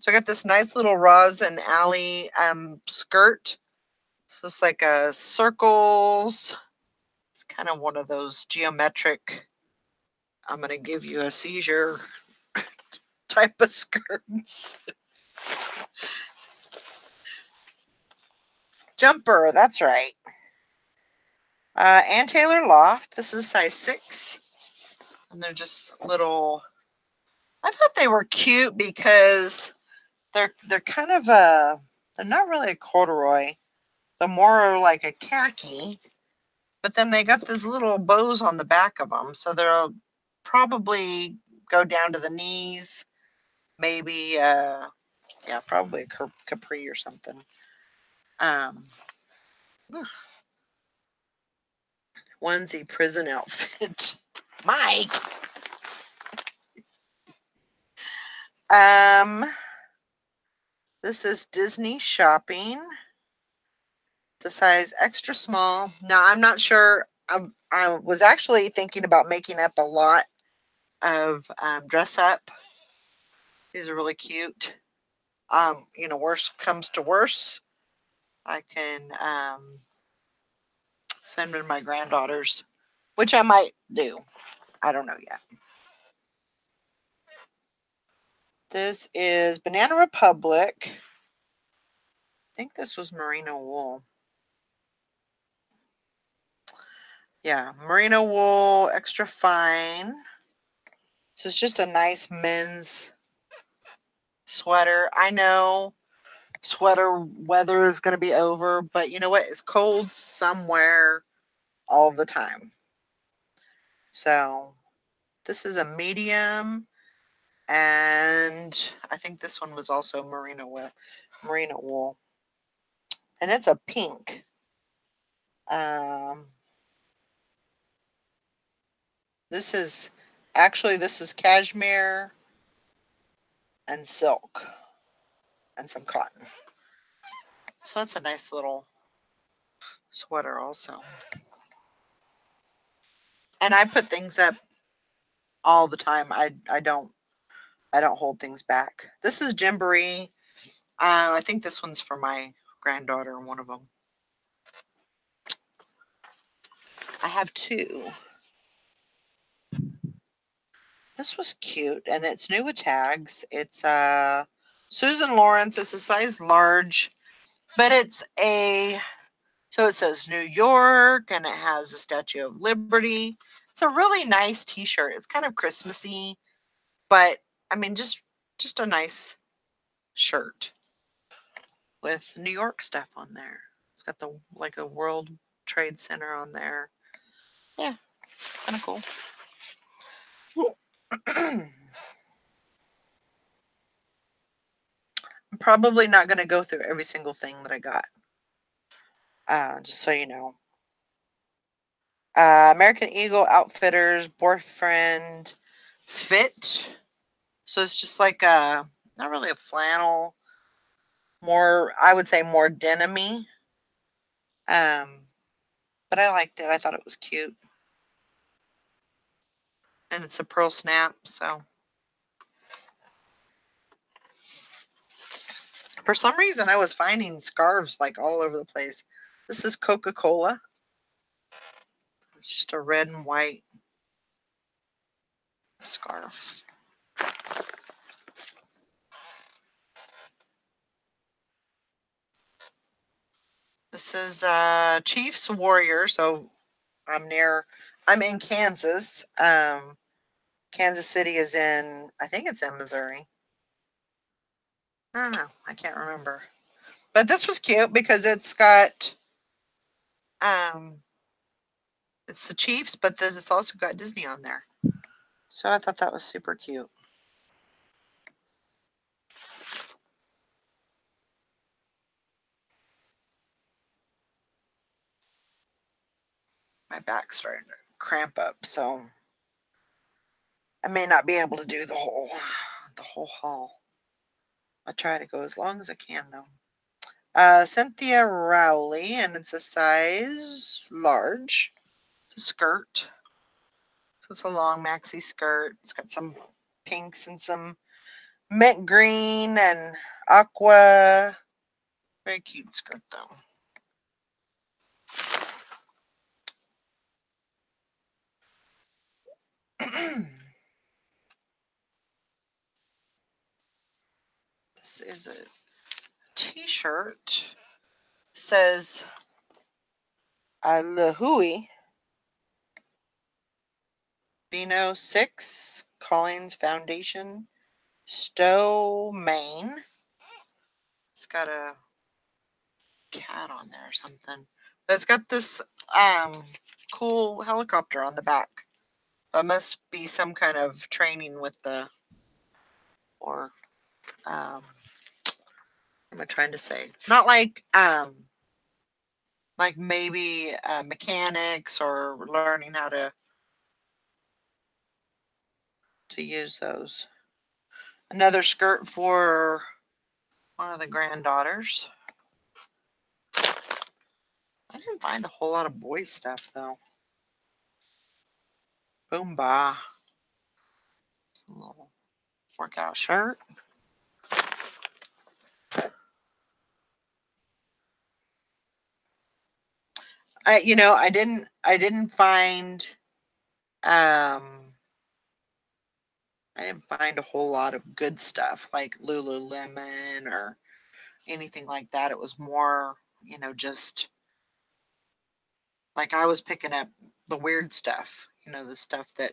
So I got this nice little Roz and Ali um, skirt. So it's like a circles. It's kind of one of those geometric. I'm going to give you a seizure type of skirts. Jumper, that's right. Uh, Ann Taylor Loft. This is size six. And they're just little. I thought they were cute because they're they're kind of a. They're not really a corduroy. They're more like a khaki. But then they got these little bows on the back of them, so they'll probably go down to the knees. Maybe, uh, yeah, probably a capri or something. Um, onesie prison outfit. Mike. Um, this is Disney shopping. The size extra small. Now I'm not sure. I'm, I was actually thinking about making up a lot of um, dress up. These are really cute. Um, you know, worst comes to worse, I can um, send in my granddaughters, which I might do. I don't know yet. This is Banana Republic. I think this was merino wool. Yeah, merino wool, extra fine. So it's just a nice men's sweater. I know sweater weather is going to be over, but you know what? It's cold somewhere all the time. So this is a medium. And I think this one was also merino wool. Merino wool. And it's a pink. Um, this is actually this is cashmere and silk and some cotton. So that's a nice little sweater also. And I put things up all the time. I I don't I don't hold things back. This is Gymboree. Uh, I think this one's for my granddaughter, one of them. I have two. This was cute, and it's new with tags. It's uh Susan Lawrence. It's a size large, but it's a so it says New York, and it has the Statue of Liberty. It's a really nice T-shirt. It's kind of Christmassy, but I mean, just just a nice shirt with New York stuff on there. It's got the like a World Trade Center on there. Yeah, kind of cool. I'm probably not going to go through every single thing that I got. Uh, just so you know. Uh, American Eagle Outfitters Boyfriend Fit. So it's just like a, not really a flannel, more, I would say more denim Um, but I liked it. I thought it was cute. And it's a pearl snap, so. For some reason, I was finding scarves like all over the place. This is Coca-Cola. It's just a red and white scarf. This is uh, Chiefs Warrior. So I'm near, I'm in Kansas. Um, Kansas City is in, I think it's in Missouri. I don't know. I can't remember. But this was cute because it's got, um, it's the Chiefs, but then it's also got Disney on there. So I thought that was super cute. My back's starting to cramp up, so I may not be able to do the whole the whole haul. I'll try to go as long as I can though. Uh, Cynthia Rowley, and it's a size large. It's a skirt. So it's a long maxi skirt. It's got some pinks and some mint green and aqua. Very cute skirt though. This is a t-shirt. Says uh, Lahui Bino 6 Collins Foundation Stowe, Maine. It's got a cat on there or something. But it's got this um cool helicopter on the back. It must be some kind of training with the or um what am I trying to say? Not like um like maybe uh, mechanics or learning how to to use those. Another skirt for one of the granddaughters. I didn't find a whole lot of boy stuff though. Boom ba. a little workout shirt. I you know, I didn't I didn't find um I didn't find a whole lot of good stuff like Lululemon or anything like that. It was more, you know, just like I was picking up the weird stuff, you know, the stuff that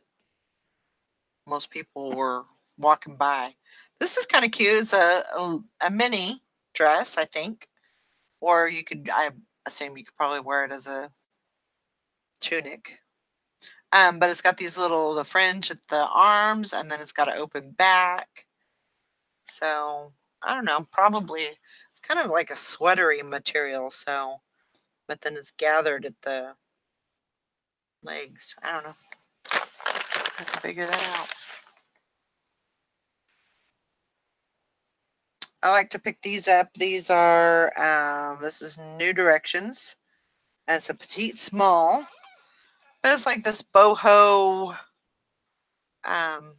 most people were walking by. This is kind of cute. It's a, a, a mini dress, I think. Or you could, I assume you could probably wear it as a tunic. Um, but it's got these little, the fringe at the arms, and then it's got an open back. So, I don't know, probably, it's kind of like a sweatery material, so, but then it's gathered at the legs. I don't know. Have to figure that out. I like to pick these up. These are, um, this is New Directions. And it's a petite small. But it's like this boho um,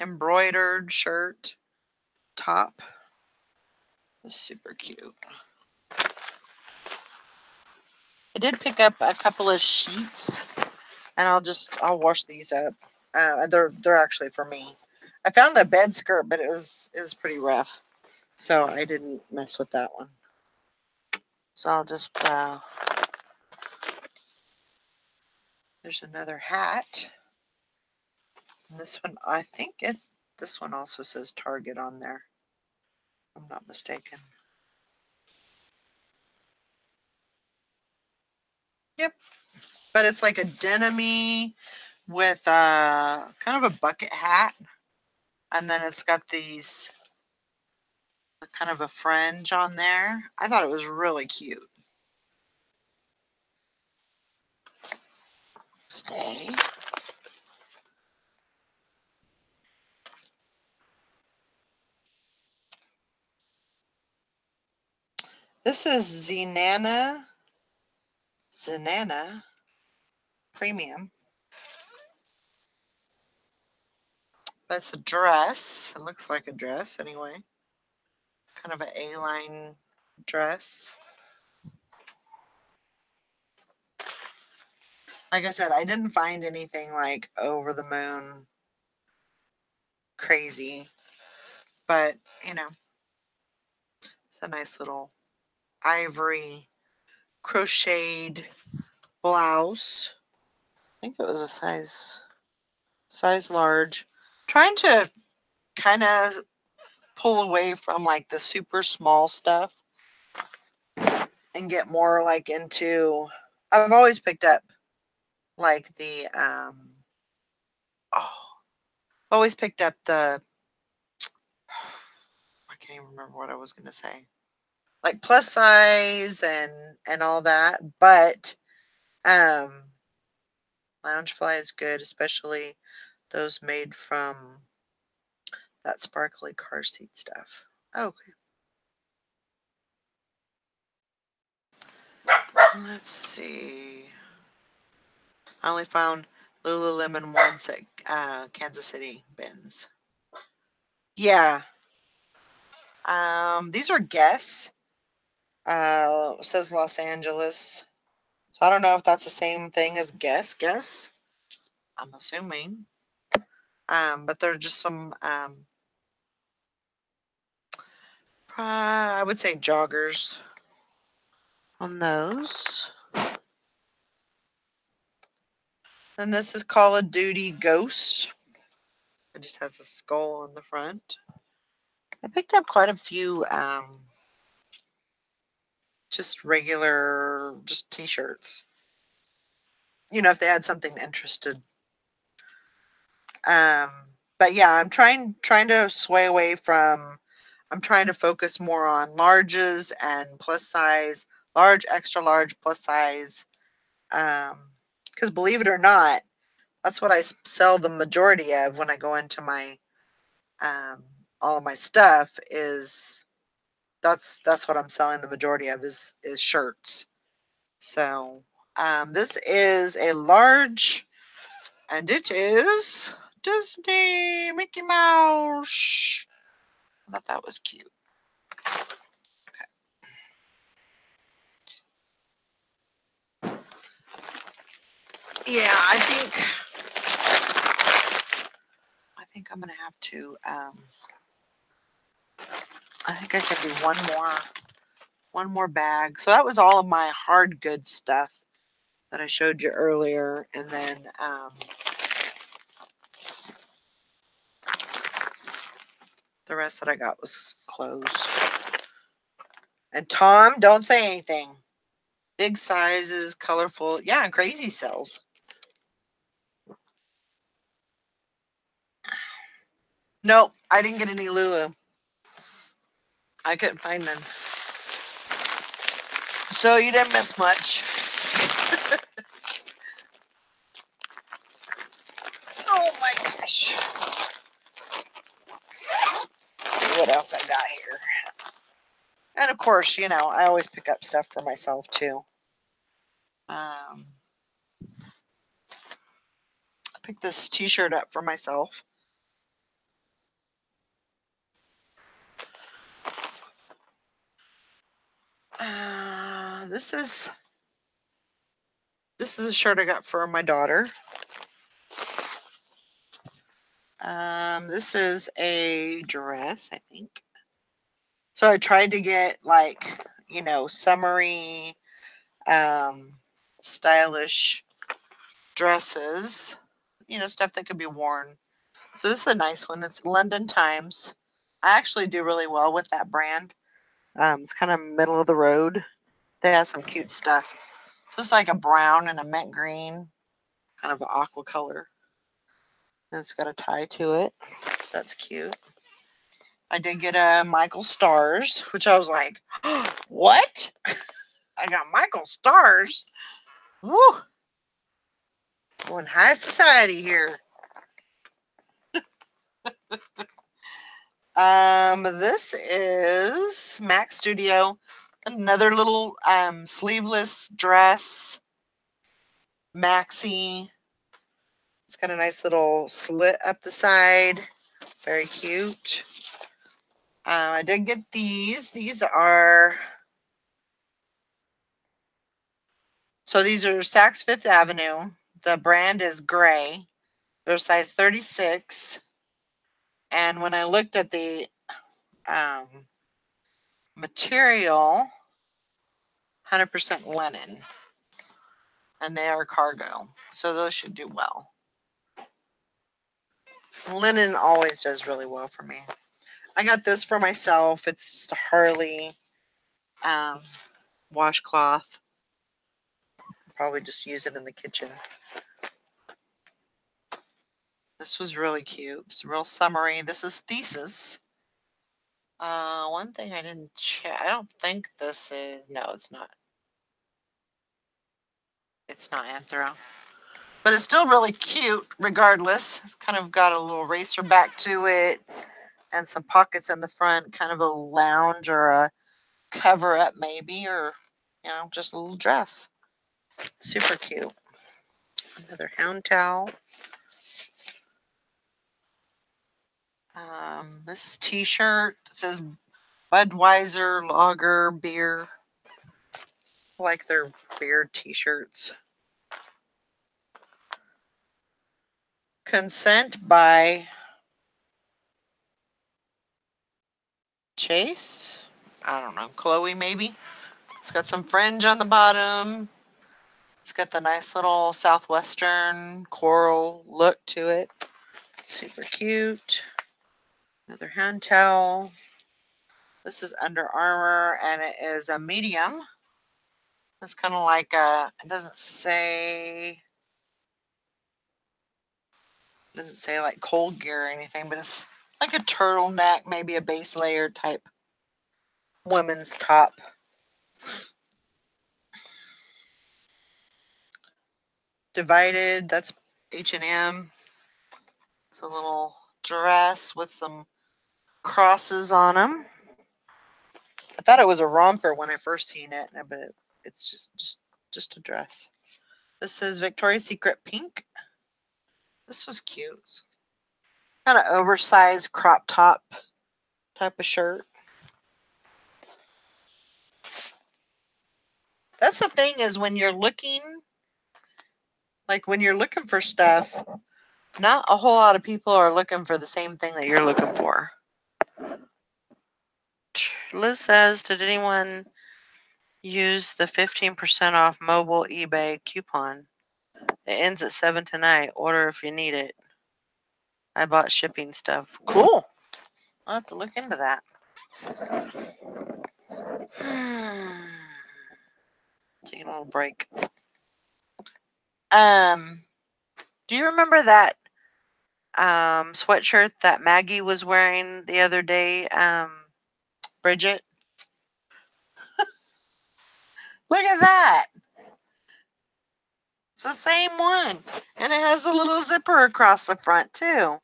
embroidered shirt top. It's super cute. I did pick up a couple of sheets and I'll just, I'll wash these up. Uh, they're, they're actually for me. I found the bed skirt, but it was it was pretty rough, so I didn't mess with that one. So I'll just uh, there's another hat. And this one, I think it. This one also says Target on there. I'm not mistaken. Yep, but it's like a denim with a uh, kind of a bucket hat and then it's got these kind of a fringe on there. I thought it was really cute. Stay. This is Zenana, Zenana Premium. That's a dress. It looks like a dress anyway. Kind of an A-line dress. Like I said, I didn't find anything like over the moon crazy, but you know, it's a nice little ivory crocheted blouse. I think it was a size size large. Trying to kind of pull away from like the super small stuff and get more like into I've always picked up like the um oh always picked up the I can't even remember what I was going to say. Like plus size and and all that, but um Loungefly is good, especially those made from that sparkly car seat stuff. Okay. Let's see. I only found Lululemon once at uh, Kansas City bins. Yeah. Um, these are Guess. Uh, says Los Angeles. So I don't know if that's the same thing as Guess. Guess. I'm assuming. Um, but there are just some um, uh, I would say joggers on those. And this is Call of Duty Ghost. It just has a skull on the front. I picked up quite a few um, just regular, just t-shirts. You know, if they had something interested. Um, but yeah, I'm trying trying to sway away from I'm trying to focus more on larges and plus size, large, extra large, plus size. Um, because believe it or not, that's what I sell the majority of when I go into my um, all of my stuff is that's that's what I'm selling the majority of is is shirts. So um, this is a large, and it is Disney Mickey Mouse. I thought that was cute. Okay. Yeah, I think I think I'm gonna have to um I think I can do one more one more bag. So that was all of my hard good stuff that I showed you earlier. And then um The rest that I got was clothes. And Tom, don't say anything. Big sizes, colorful. Yeah, crazy cells. Nope, I didn't get any Lulu. I couldn't find them. So you didn't miss much. oh my gosh. See what else I got here. And of course, you know, I always pick up stuff for myself too. Um, I picked this t-shirt up for myself. Uh, this is this is a shirt I got for my daughter. Um, this is a dress, I think. So I tried to get like, you know, summery, um, stylish dresses, you know, stuff that could be worn. So this is a nice one. It's London Times. I actually do really well with that brand. Um, it's kind of middle of the road. They have some cute stuff. So it's like a brown and a mint green, kind of an aqua color. And it's got a tie to it. That's cute. I did get a Michael Stars, which I was like, what? I got Michael Stars. Woo! Going high society here. um, this is Max Studio. Another little um, sleeveless dress. Maxi. It's got a nice little slit up the side. Very cute. Uh, I did get these. These are so these are Saks Fifth Avenue. The brand is gray. They're size 36. And when I looked at the um, material, 100% linen. And they are cargo. So those should do well. Linen always does really well for me. I got this for myself. It's just a Harley um, washcloth. Probably just use it in the kitchen. This was really cute. It's real summary. This is Thesis. Uh, one thing I didn't check. I don't think this is. No, it's not. It's not Anthro. But it's still really cute regardless. It's kind of got a little racer back to it and some pockets in the front, kind of a lounge or a cover up maybe, or, you know, just a little dress. Super cute. Another hound towel. Um, this t-shirt says Budweiser Lager Beer. I like their beer t-shirts. Consent by Chase. I don't know. Chloe, maybe. It's got some fringe on the bottom. It's got the nice little southwestern coral look to it. Super cute. Another hand towel. This is Under Armour and it is a medium. It's kind of like a, it doesn't say it doesn't say like cold gear or anything, but it's like a turtleneck, maybe a base layer type women's top. Divided, that's H&M. It's a little dress with some crosses on them. I thought it was a romper when I first seen it, uh, but it's just just just a dress. This is Victoria's Secret pink. This was cute. Kind of oversized crop top type of shirt. That's the thing is when you're looking, like when you're looking for stuff, not a whole lot of people are looking for the same thing that you're looking for. Liz says, did anyone use the 15% off mobile eBay coupon? It ends at 7 tonight. Order if you need it. I bought shipping stuff. Cool. I'll have to look into that. Taking a little break. Um, do you remember that um, sweatshirt that Maggie was wearing the other day? Um, Bridget? Look at that. It's the same one. And it has a little zipper across the front, too.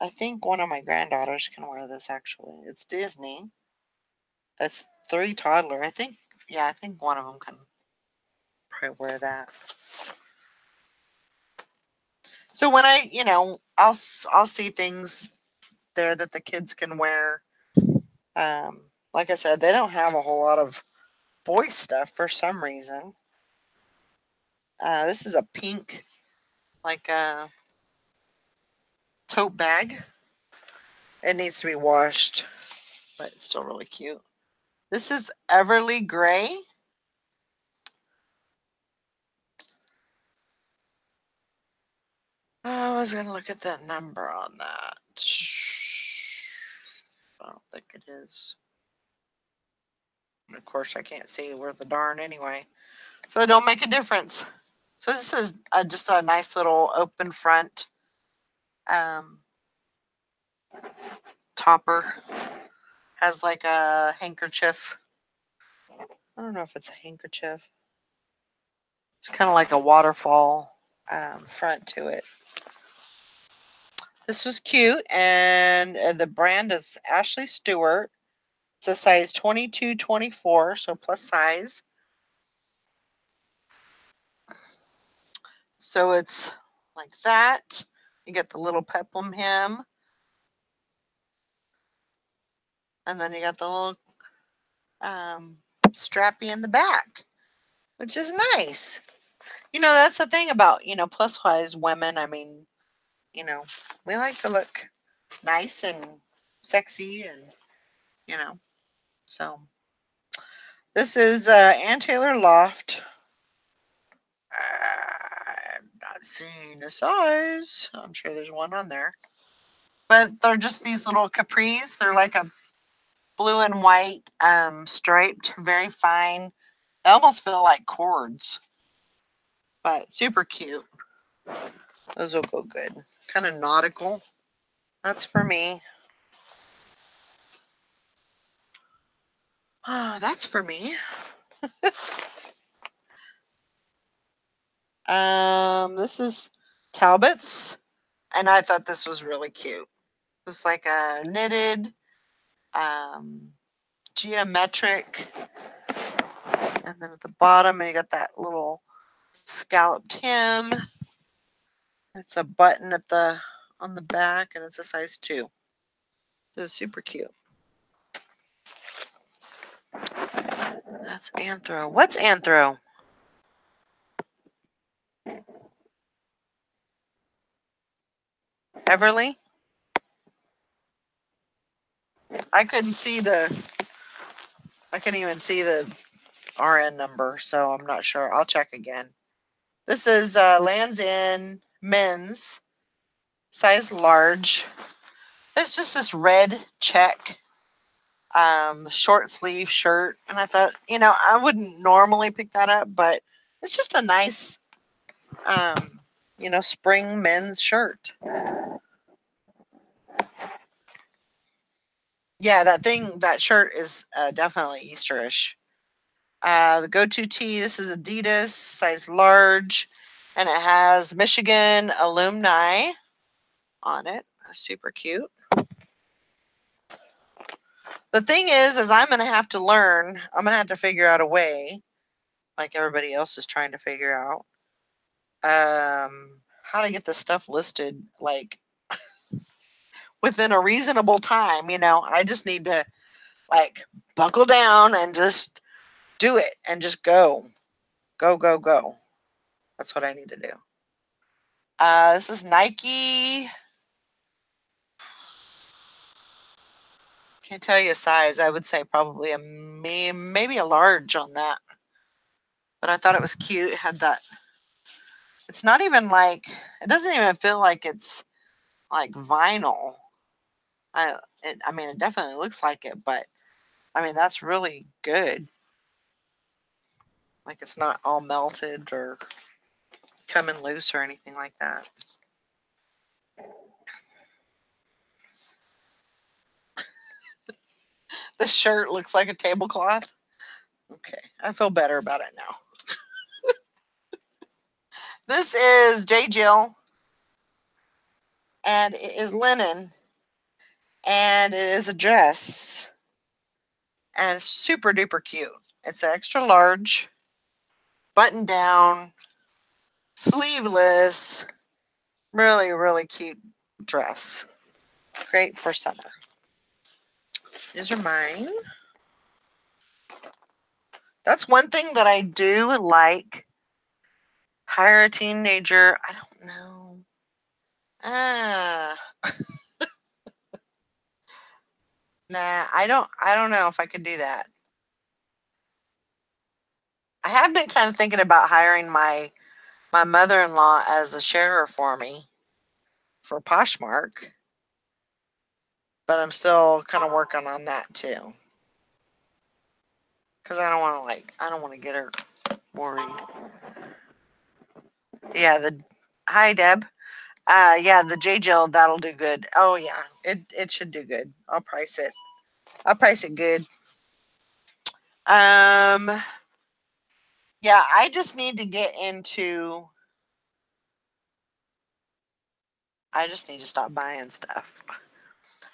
I think one of my granddaughters can wear this, actually. It's Disney. That's three toddler. I think, yeah, I think one of them can probably wear that. So when I, you know, I'll I'll see things there that the kids can wear. Um, like I said, they don't have a whole lot of boy stuff for some reason. Uh, this is a pink, like a uh, tote bag. It needs to be washed, but it's still really cute. This is Everly Gray. I was going to look at that number on that. I don't think it is. And of course, I can't see worth the darn anyway. So it don't make a difference. So this is a, just a nice little open front um, topper. Has like a handkerchief. I don't know if it's a handkerchief. It's kind of like a waterfall um, front to it. This was cute, and, and the brand is Ashley Stewart. It's a size 22, 24, so plus size. So it's like that. You get the little peplum hem. And then you got the little um, strappy in the back, which is nice. You know, that's the thing about, you know, plus size women. I mean, you know, we like to look nice and sexy and, you know, so this is uh, Ann Taylor Loft. I'm not seeing the size. I'm sure there's one on there. But they're just these little capris. They're like a blue and white um, striped, very fine. They almost feel like cords, but super cute. Those will go good. Kind of nautical. That's for me. Ah, that's for me. um, this is Talbot's, and I thought this was really cute. It's like a knitted, um, geometric, and then at the bottom you got that little scalloped hem. It's a button at the on the back, and it's a size two. It's super cute. That's anthro. What's anthro? Everly? I couldn't see the I couldn't even see the RN number, so I'm not sure. I'll check again. This is uh, Lands End men's size large. It's just this red check um, short sleeve shirt. And I thought, you know, I wouldn't normally pick that up, but it's just a nice, um, you know, spring men's shirt. Yeah, that thing, that shirt is uh, definitely Easterish. Uh, the go-to tee, this is Adidas, size large, and it has Michigan alumni on it. super cute. The thing is, is I'm going to have to learn, I'm going to have to figure out a way, like everybody else is trying to figure out, um, how to get this stuff listed, like, within a reasonable time. You know, I just need to, like, buckle down and just do it and just go. Go, go, go. That's what I need to do. Uh, this is Nike Can't tell you a size. I would say probably a maybe a large on that. But I thought it was cute. It had that. It's not even like it doesn't even feel like it's like vinyl. I it, I mean it definitely looks like it, but I mean that's really good. Like it's not all melted or coming loose or anything like that. The shirt looks like a tablecloth. Okay, I feel better about it now. this is J. Jill, and it is linen, and it is a dress, and super duper cute. It's extra large, button down, sleeveless, really, really cute dress. Great for summer. These are mine. That's one thing that I do like. Hire a teenager. I don't know. Ah. nah, I don't I don't know if I could do that. I have been kind of thinking about hiring my my mother-in-law as a sharer for me for Poshmark but I'm still kind of working on that too. Because I don't want to, like, I don't want to get her worried. Yeah, the, hi, Deb. Uh, yeah, the J Jill, that'll do good. Oh, yeah, it, it should do good. I'll price it. I'll price it good. Um, yeah, I just need to get into, I just need to stop buying stuff.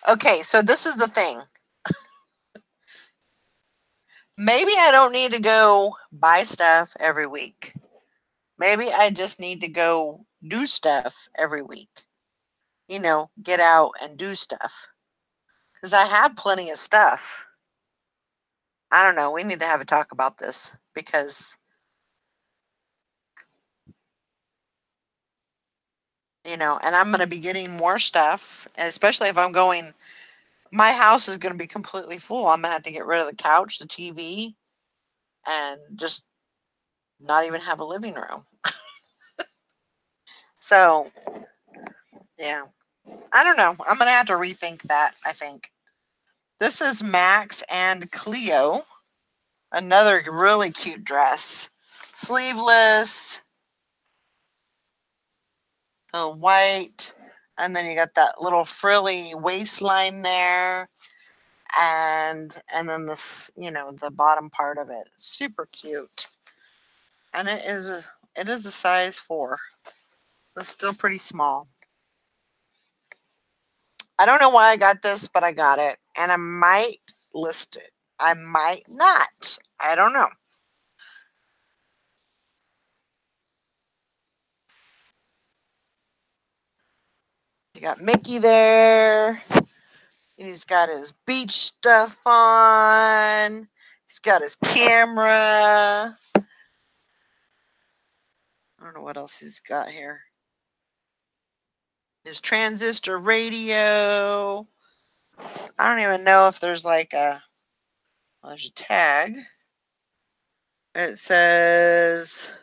Okay, so this is the thing. Maybe I don't need to go buy stuff every week. Maybe I just need to go do stuff every week. you know, get out and do stuff. Because I have plenty of stuff. I don't know. We need to have a talk about this because, you know, and I'm going to be getting more stuff, especially if I'm going. My house is going to be completely full. I'm going to have to get rid of the couch, the TV, and just not even have a living room. so, yeah. I don't know. I'm going to have to rethink that, I think. This is Max and Cleo. Another really cute dress. Sleeveless. White. And then you got that little frilly waistline there. And and then this, you know, the bottom part of it. Super cute. And it is it is a size four. It's still pretty small. I don't know why I got this, but I got it. And I might list it. I might not. I don't know. You got Mickey there. He's got his beach stuff on. He's got his camera. I don't know what else he's got here. His transistor radio. I don't even know if there's like a well, there's a tag. It says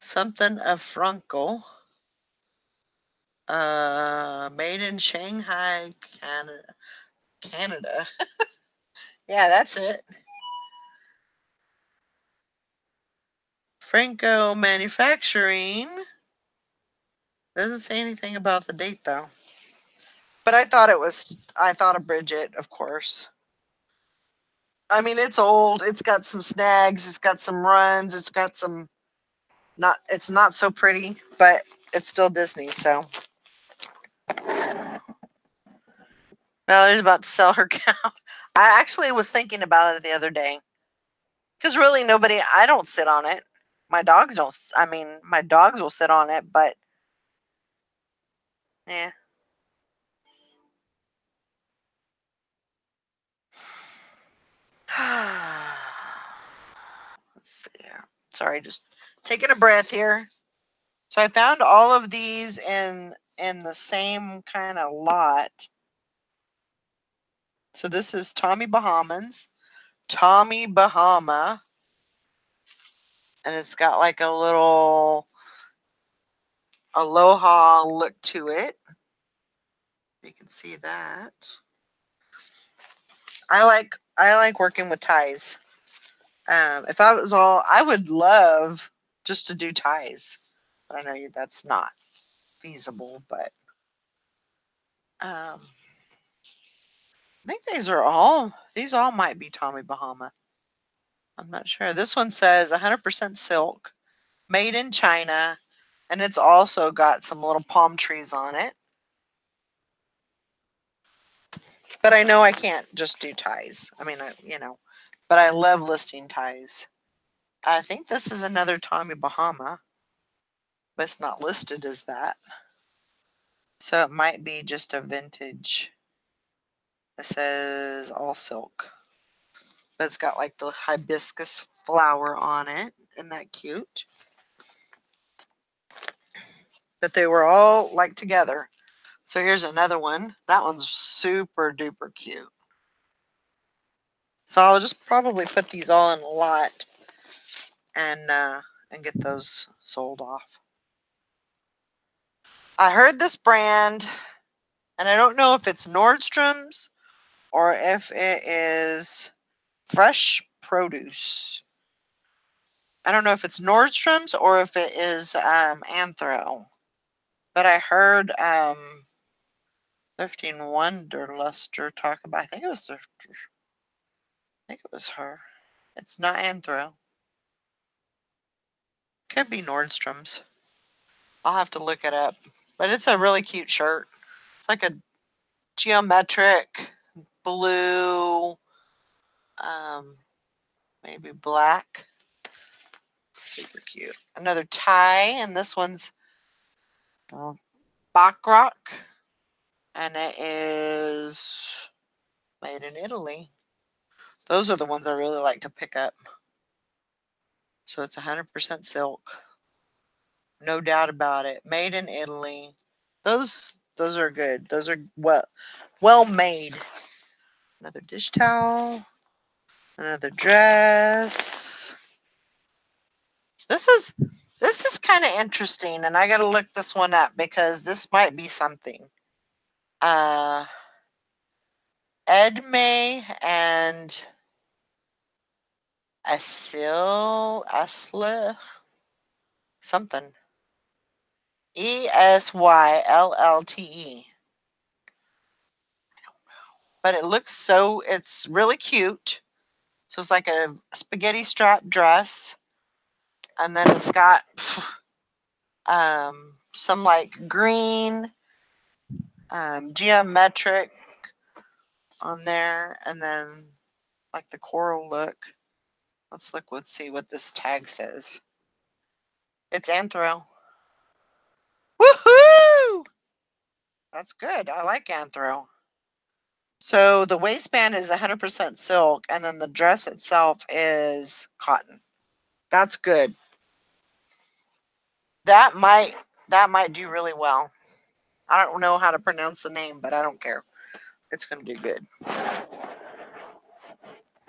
something of Frankel. Uh, made in Shanghai, Canada. Canada. yeah, that's it. Franco Manufacturing. Doesn't say anything about the date though. But I thought it was, I thought of Bridget, of course. I mean, it's old. It's got some snags. It's got some runs. It's got some, not, it's not so pretty, but it's still Disney, so. Valerie's about to sell her cow. I actually was thinking about it the other day. Because really, nobody, I don't sit on it. My dogs don't, I mean, my dogs will sit on it, but yeah. Let's see here. Sorry, just taking a breath here. So I found all of these in in the same kind of lot. So this is Tommy Bahamas, Tommy Bahama, and it's got like a little aloha look to it. You can see that. I like I like working with ties. Um, if I was all, I would love just to do ties. But I know you that's not feasible, but um, I think these are all, these all might be Tommy Bahama. I'm not sure. This one says 100% silk, made in China, and it's also got some little palm trees on it. But I know I can't just do ties. I mean, I, you know, but I love listing ties. I think this is another Tommy Bahama, but it's not listed as that. So it might be just a vintage. It says all silk. But it's got like the hibiscus flower on it. Isn't that cute? But they were all like together. So here's another one. That one's super duper cute. So I'll just probably put these all in a lot and uh, and get those sold off. I heard this brand, and I don't know if it's Nordstrom's or if it is Fresh Produce. I don't know if it's Nordstrom's or if it is um, Anthro. But I heard um, Thrifting Wonderluster talk about. I think it was. I think it was her. It's not Anthro. Could be Nordstrom's. I'll have to look it up. But it's a really cute shirt. It's like a geometric blue, um, maybe black. Super cute. Another tie, and this one's well, Bacroc. And it is made in Italy. Those are the ones I really like to pick up. So it's 100% silk. No doubt about it. Made in Italy. Those those are good. Those are well well made. Another dish towel. Another dress. This is this is kind of interesting, and I got to look this one up because this might be something. Uh, Edme and Asil Asle something. E S Y L L T E. But it looks so, it's really cute. So it's like a spaghetti strap dress. And then it's got um, some like green um, geometric on there. And then like the coral look. Let's look, let's see what this tag says. It's anthro. Woohoo! That's good. I like anthro. So the waistband is 100% silk, and then the dress itself is cotton. That's good. That might that might do really well. I don't know how to pronounce the name, but I don't care. It's going to do good.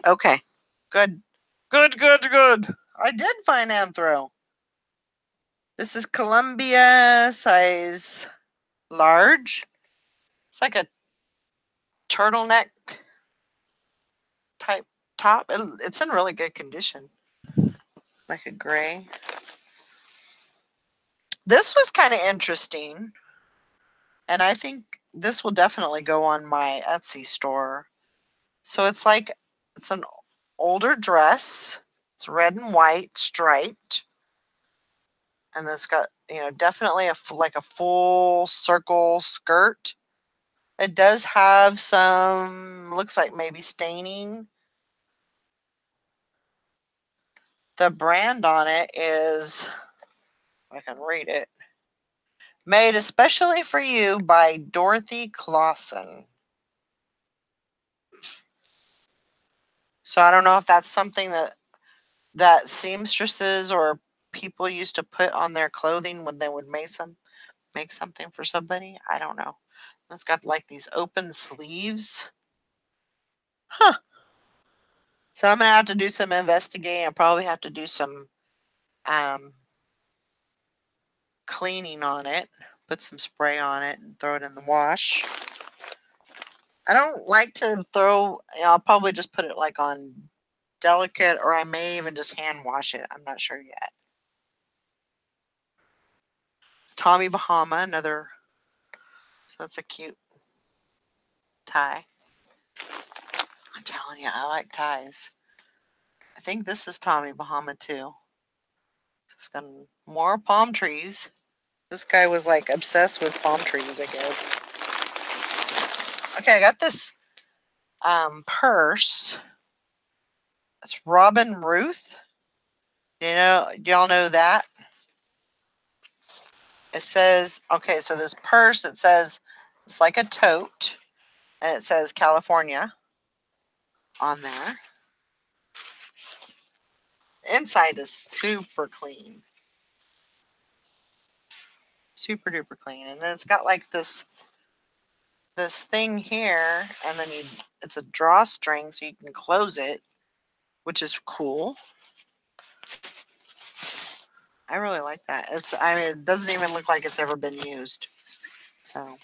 Okay. Good. Good, good, good. I did find anthro. This is Columbia size large. It's like a turtleneck type top. It, it's in really good condition. Like a gray. This was kind of interesting. And I think this will definitely go on my Etsy store. So it's like it's an older dress. It's red and white striped. And it's got, you know, definitely a like a full circle skirt it does have some, looks like maybe staining. The brand on it is, I can read it, made especially for you by Dorothy Clausen. So I don't know if that's something that that seamstresses or people used to put on their clothing when they would make some make something for somebody. I don't know. It's got like these open sleeves. Huh. So I'm gonna have to do some investigating. I probably have to do some um, cleaning on it. Put some spray on it and throw it in the wash. I don't like to throw. I'll probably just put it like on delicate, or I may even just hand wash it. I'm not sure yet. Tommy Bahama, another so that's a cute tie. I'm telling you, I like ties. I think this is Tommy Bahama too. Just got more palm trees. This guy was like obsessed with palm trees, I guess. Okay, I got this um, purse. It's Robin Ruth. You know, y'all know that? It says, okay, so this purse, it says it's like a tote, and it says California on there. Inside is super clean. Super duper clean. And then it's got like this this thing here, and then you it's a drawstring so you can close it, which is cool. I really like that. It's I mean it doesn't even look like it's ever been used. So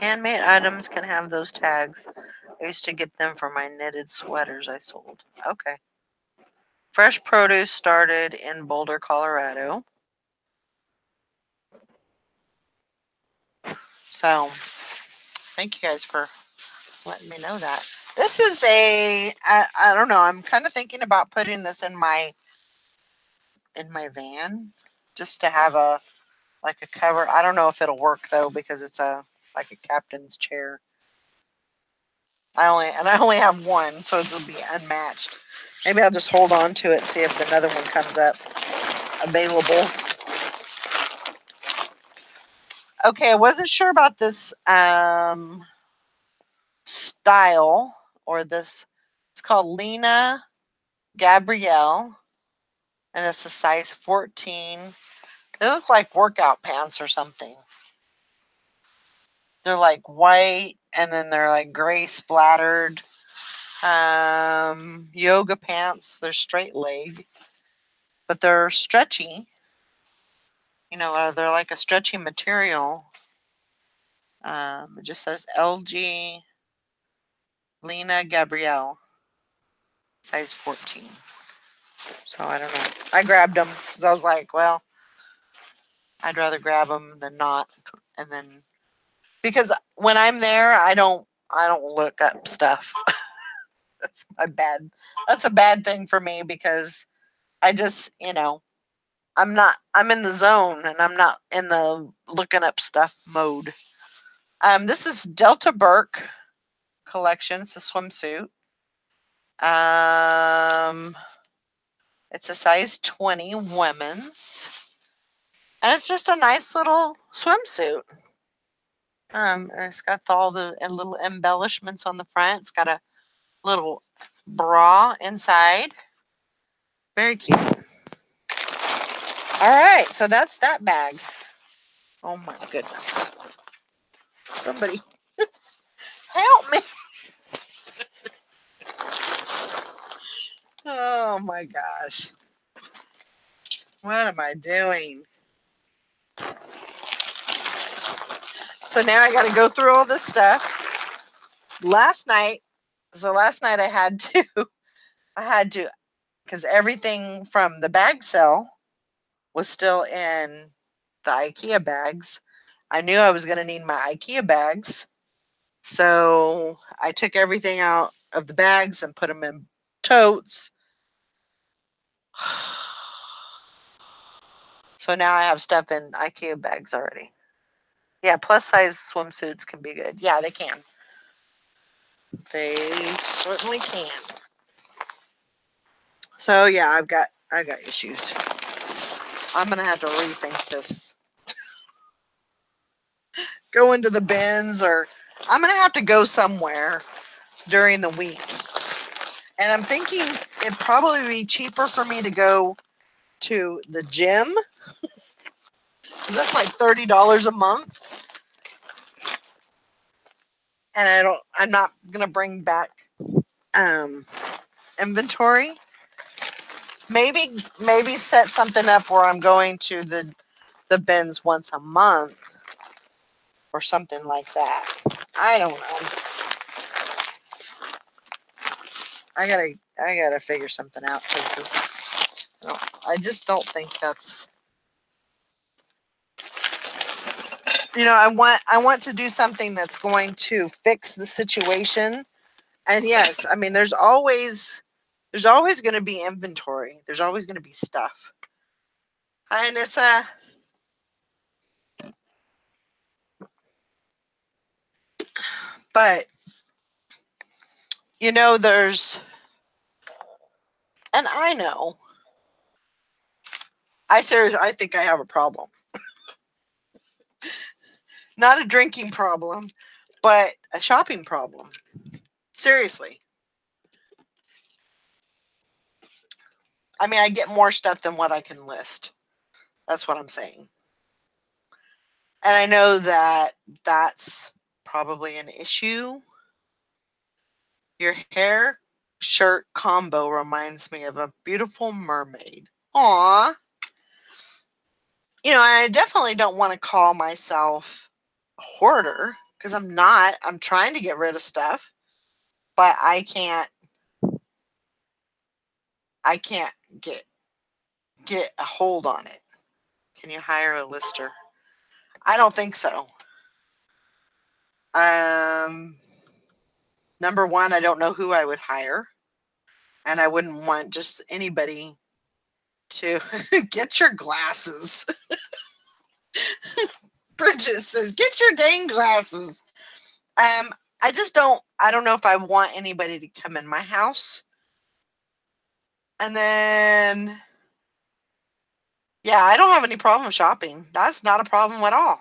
handmade items can have those tags. I used to get them for my knitted sweaters I sold. Okay. Fresh produce started in Boulder, Colorado. So, thank you guys for letting me know that. This is a I, I don't know. I'm kind of thinking about putting this in my in my van just to have a like a cover. I don't know if it'll work though because it's a like a captain's chair. I only and I only have one, so it'll be unmatched. Maybe I'll just hold on to it and see if another one comes up available. Okay, I wasn't sure about this um, style or this. It's called Lena Gabrielle, and it's a size 14. They look like workout pants or something. They're like white and then they're like gray splattered. Um, yoga pants. They're straight leg, but they're stretchy. You know, uh, they're like a stretchy material. Um, it just says LG Lena Gabrielle, size 14. So I don't know. I grabbed them because I was like, well, I'd rather grab them than not. And then because when I'm there, I don't I don't look up stuff. that's my bad. That's a bad thing for me because I just, you know, I'm not I'm in the zone and I'm not in the looking up stuff mode. Um this is Delta Burke collection. It's a swimsuit. Um it's a size 20 women's. And it's just a nice little swimsuit. Um, it's got all the little embellishments on the front. It's got a little bra inside. Very cute. All right, so that's that bag. Oh my goodness. Somebody help me. Oh my gosh. What am I doing? So now I got to go through all this stuff. Last night, so last night I had to, I had to, because everything from the bag sale was still in the IKEA bags. I knew I was going to need my IKEA bags. So I took everything out of the bags and put them in totes. So now I have stuff in IKEA bags already. Yeah, plus size swimsuits can be good. Yeah, they can. They certainly can. So yeah, I've got I got issues. I'm gonna have to rethink this. go into the bins or I'm gonna have to go somewhere during the week. And I'm thinking it'd probably be cheaper for me to go to the gym. that's like $30 a month and I don't I'm not gonna bring back um inventory. Maybe maybe set something up where I'm going to the the bins once a month or something like that. I don't know. I gotta I gotta figure something out because this is I, I just don't think that's you know, I want I want to do something that's going to fix the situation. And yes, I mean there's always there's always going to be inventory. There's always going to be stuff. Hi, Anissa. but you know there's and I know I seriously I think I have a problem. Not a drinking problem, but a shopping problem. Seriously. I mean, I get more stuff than what I can list. That's what I'm saying. And I know that that's probably an issue. Your hair shirt combo reminds me of a beautiful mermaid. Aw. You know, I definitely don't want to call myself a hoarder because I'm not. I'm trying to get rid of stuff, but I can't. I can't get get a hold on it. Can you hire a lister? I don't think so. Um, number one, I don't know who I would hire, and I wouldn't want just anybody to get your glasses. Bridget says, "Get your dang glasses." Um, I just don't I don't know if I want anybody to come in my house. And then yeah, I don't have any problem shopping. That's not a problem at all.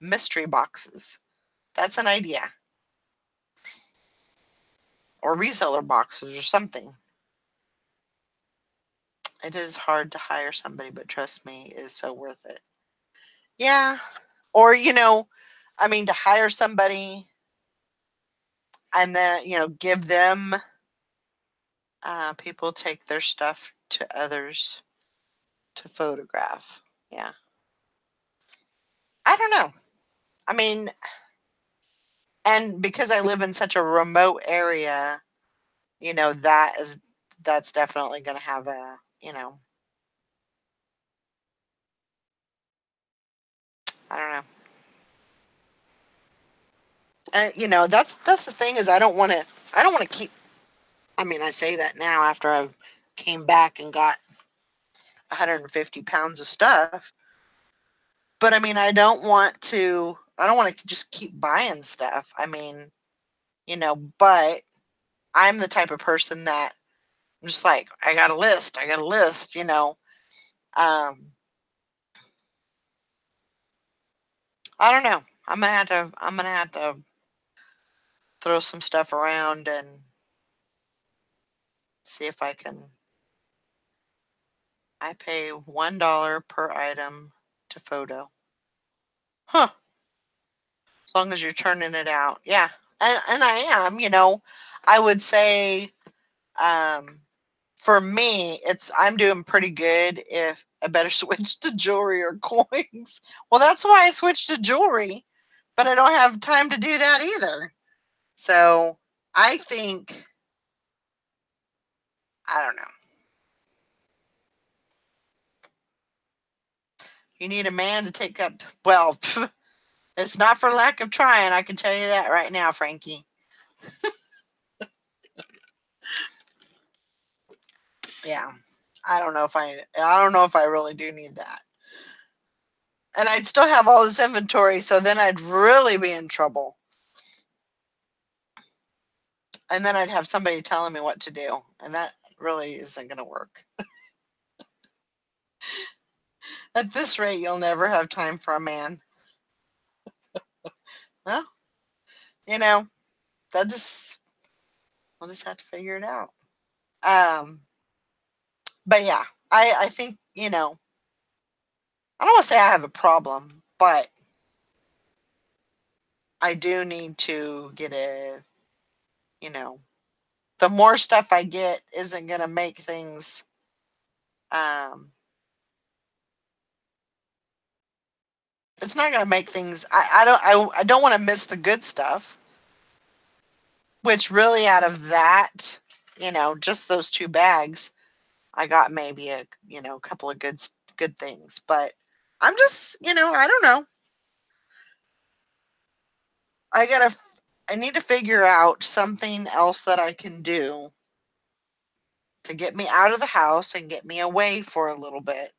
Mystery boxes. That's an idea. Or reseller boxes or something. It is hard to hire somebody, but trust me, it is so worth it. Yeah. Or, you know, I mean, to hire somebody and then, you know, give them, uh, people take their stuff to others to photograph. Yeah. I don't know. I mean, and because I live in such a remote area, you know, that is that's definitely going to have a, you know, I don't know. And you know, that's that's the thing is I don't want to I don't want to keep I mean, I say that now after I've came back and got 150 pounds of stuff. But I mean, I don't want to I don't want to just keep buying stuff. I mean, you know, but I'm the type of person that I'm just like, I got a list, I got a list, you know. Um I don't know. I'm gonna have to I'm gonna have to throw some stuff around and see if I can I pay one dollar per item to photo. Huh. As long as you're turning it out. Yeah. And and I am, you know. I would say um for me, it's I'm doing pretty good if I better switch to jewelry or coins. Well, that's why I switched to jewelry, but I don't have time to do that either. So I think I don't know. You need a man to take up well, it's not for lack of trying, I can tell you that right now, Frankie. yeah. I don't know if I I don't know if I really do need that. And I'd still have all this inventory, so then I'd really be in trouble. And then I'd have somebody telling me what to do, and that really isn't going to work. At this rate, you'll never have time for a man. Well, you know, that just we'll just have to figure it out. Um, but yeah, I I think you know, I don't want to say I have a problem, but I do need to get a, you know, the more stuff I get isn't going to make things um it's not going to make things I, I don't I, I don't want to miss the good stuff. Which really out of that you know just those two bags i got maybe a you know a couple of good good things but i'm just you know i don't know. I gotta i need to figure out something else that i can do to get me out of the house and get me away for a little bit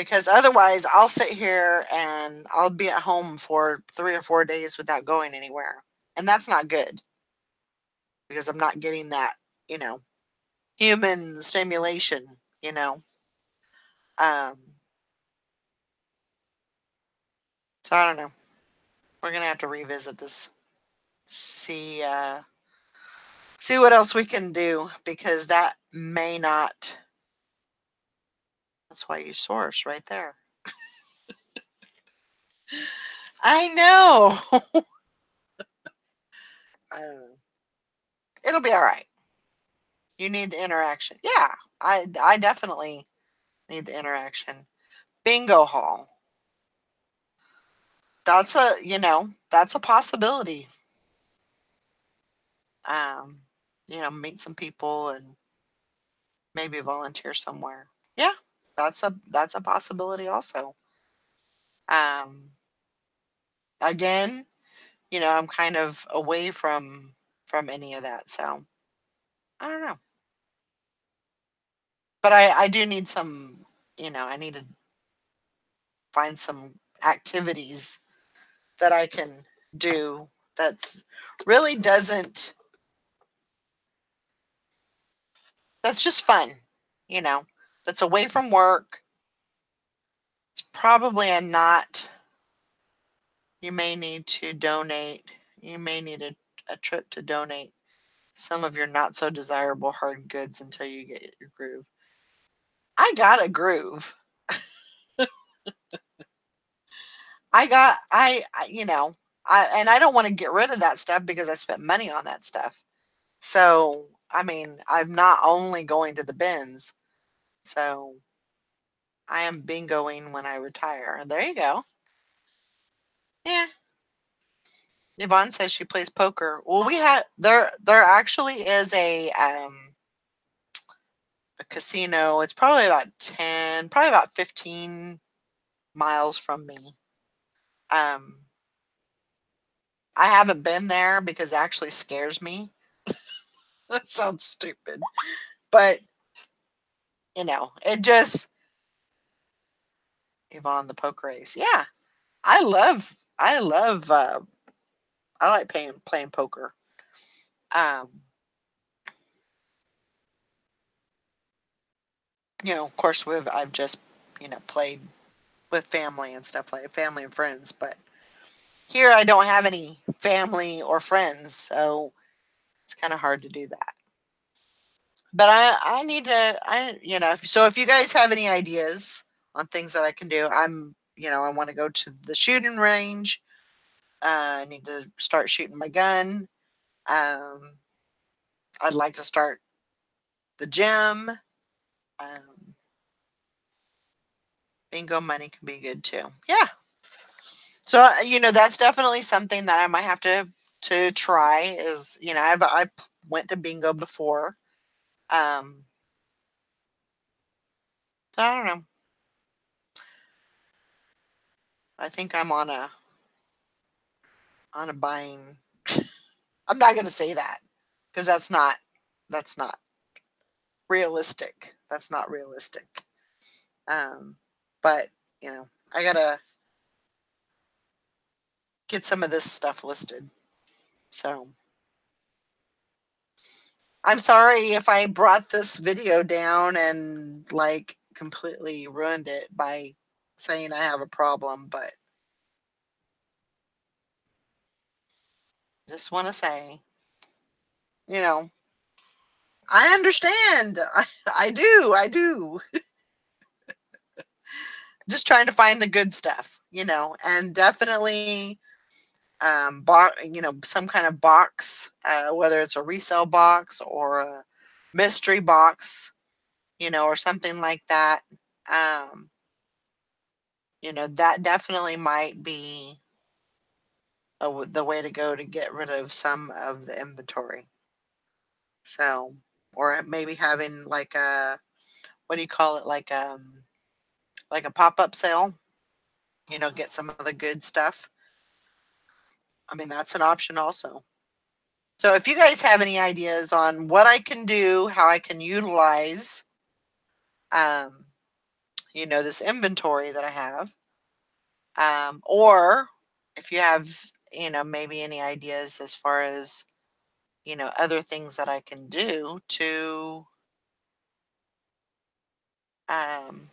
because otherwise I'll sit here and I'll be at home for three or four days without going anywhere. And that's not good because I'm not getting that, you know, human stimulation, you know. Um, so I don't know. We're gonna have to revisit this. See uh see what else we can do because that may not that's why you source right there. I know. um, it'll be all right. You need the interaction. Yeah, I I definitely need the interaction. Bingo hall. That's a you know that's a possibility. Um, you know, meet some people and maybe volunteer somewhere. Yeah, that's a that's a possibility also. Um, again, you know, I'm kind of away from from any of that, so I don't know. But I I do need some, you know, I need to find some activities that I can do that's really doesn't that's just fun, you know. That's away from work. It's probably a not you may need to donate. You may need a, a trip to donate some of your not so desirable hard goods until you get your groove. I got a groove. I got I, I you know, I and I don't want to get rid of that stuff because I spent money on that stuff. So, I mean, I'm not only going to the bins. So, I am bingoing when I retire. There you go. Yeah. Yvonne says she plays poker. Well, we had there there actually is a um a casino. It's probably about 10, probably about 15 miles from me. Um I haven't been there because it actually scares me. that sounds stupid. But you know, it just Yvonne the poker ace. Yeah. I love I love uh I like playing playing poker. Um you know, of course we've I've just, you know, played with family and stuff like family and friends, but here I don't have any family or friends, so it's kind of hard to do that. But I I need to I you know, so if you guys have any ideas on things that I can do, I'm you know, I want to go to the shooting range. Uh, I need to start shooting my gun. Um, I'd like to start the gym. Um, bingo money can be good too. Yeah. So uh, you know that's definitely something that I might have to to try. Is you know I've I went to bingo before. Um, so I don't know. I think I'm on a on a buying. I'm not going to say that because that's not that's not realistic. That's not realistic. Um, but you know, I gotta get some of this stuff listed. So I'm sorry if I brought this video down and like completely ruined it by saying I have a problem, but just want to say, you know, I understand. I, I do. I do. just trying to find the good stuff, you know, and definitely um you know some kind of box uh, whether it's a resale box or a mystery box you know or something like that um you know that definitely might be a, the way to go to get rid of some of the inventory. So or maybe having like a what do you call it like um like a pop-up sale you know get some of the good stuff I mean, that's an option also. So if you guys have any ideas on what I can do, how I can utilize, um, you know, this inventory that I have, um, or if you have, you know, maybe any ideas as far as, you know, other things that I can do to, um,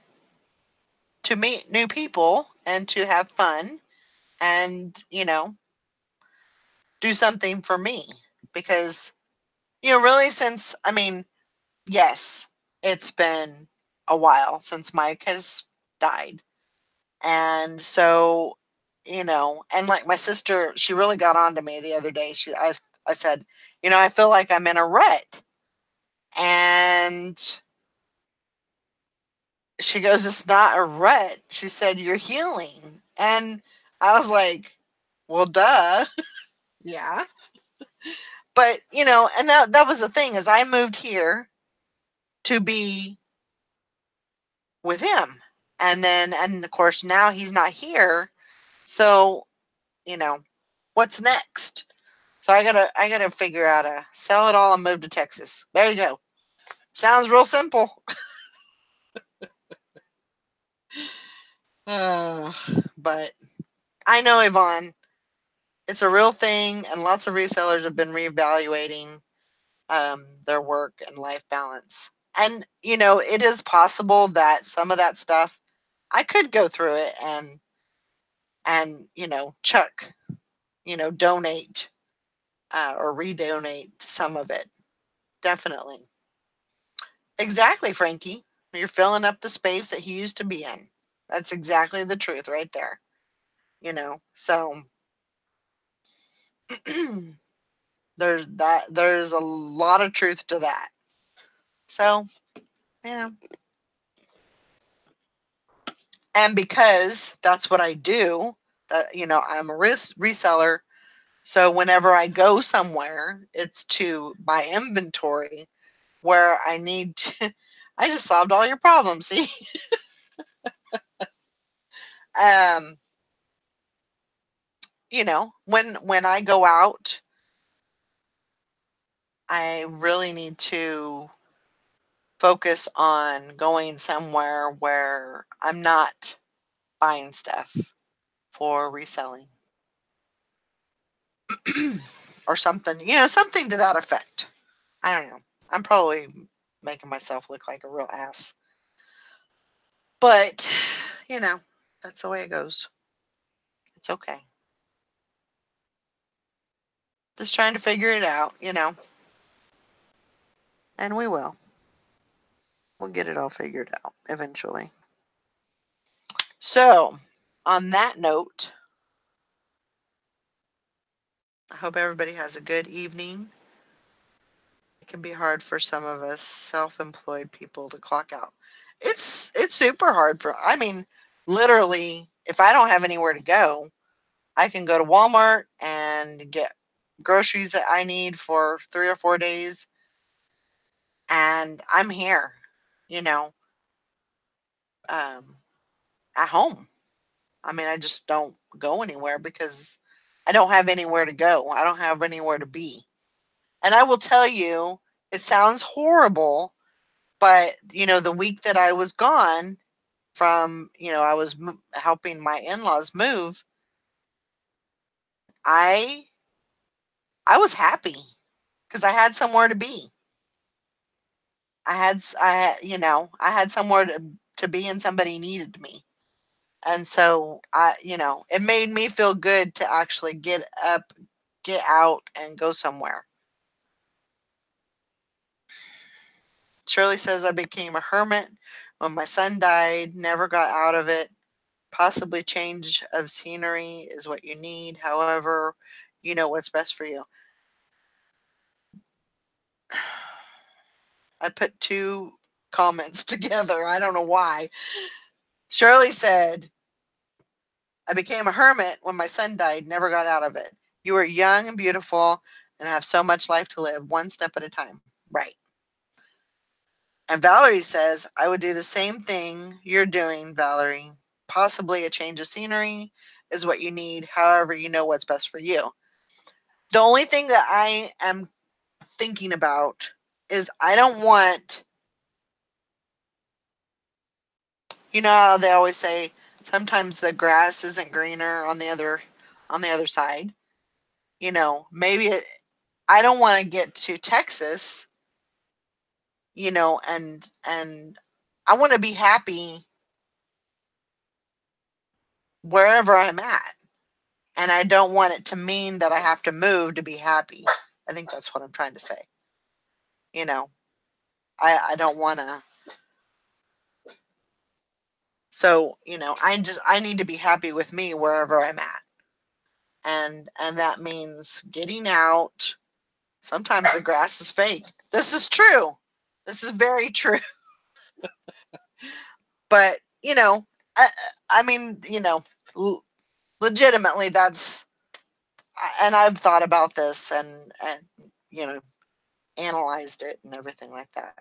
to meet new people and to have fun and, you know, do something for me because you know really since i mean yes it's been a while since mike has died. And so you know and like my sister she really got on to me the other day. She i i said you know i feel like i'm in a rut. And she goes it's not a rut. She said you're healing. And i was like well duh yeah. But you know and that that was the thing is i moved here to be with him. And then and of course now he's not here. So you know what's next? So i gotta i gotta figure out a sell it all and move to texas. There you go. Sounds real simple. Uh, but i know yvonne it's a real thing, and lots of resellers have been reevaluating um, their work and life balance. And you know, it is possible that some of that stuff I could go through it and and you know chuck, you know, donate uh, or redonate some of it. Definitely. Exactly, Frankie. You're filling up the space that he used to be in. That's exactly the truth right there. You know, so there's that there's a lot of truth to that. So, you know. And because that's what I do, that you know, I'm a res- reseller. So whenever I go somewhere, it's to buy inventory where I need to I just solved all your problems, see? um you know, when when I go out, I really need to focus on going somewhere where I'm not buying stuff for reselling or something, you know, something to that effect. I don't know. I'm probably making myself look like a real ass. But, you know, that's the way it goes. It's okay. Just trying to figure it out, you know. And we will. We'll get it all figured out eventually. So, on that note, I hope everybody has a good evening. It can be hard for some of us self-employed people to clock out. It's it's super hard for I mean, literally, if I don't have anywhere to go, I can go to Walmart and get groceries that I need for 3 or 4 days and I'm here, you know, um, at home. I mean, I just don't go anywhere because I don't have anywhere to go. I don't have anywhere to be. And I will tell you, it sounds horrible, but you know, the week that I was gone from, you know, I was m- helping my in-laws move, I I was happy because I had somewhere to be. I had I you know, I had somewhere to to be and somebody needed me. And so I, you know, it made me feel good to actually get up, get out and go somewhere. Shirley says I became a hermit when my son died, never got out of it. Possibly change of scenery is what you need. However, you know what's best for you. I put two comments together. I don't know why. Shirley said, I became a hermit when my son died, never got out of it. You are young and beautiful and have so much life to live, one step at a time. Right. And Valerie says, I would do the same thing you're doing, Valerie. Possibly a change of scenery is what you need. However, you know what's best for you. The only thing that I am thinking about is I don't want, you know, they always say sometimes the grass isn't greener on the other on the other side. You know, maybe it, I don't want to get to Texas, you know, and and I want to be happy wherever I'm at. And I don't want it to mean that I have to move to be happy. I think that's what I'm trying to say. You know, I, I don't want to. So, you know, I just, I need to be happy with me wherever I'm at. And, and that means getting out. Sometimes the grass is fake. This is true. This is very true. but, you know, I, I mean, you know, legitimately that's, and I've thought about this and, and, you know, analyzed it and everything like that.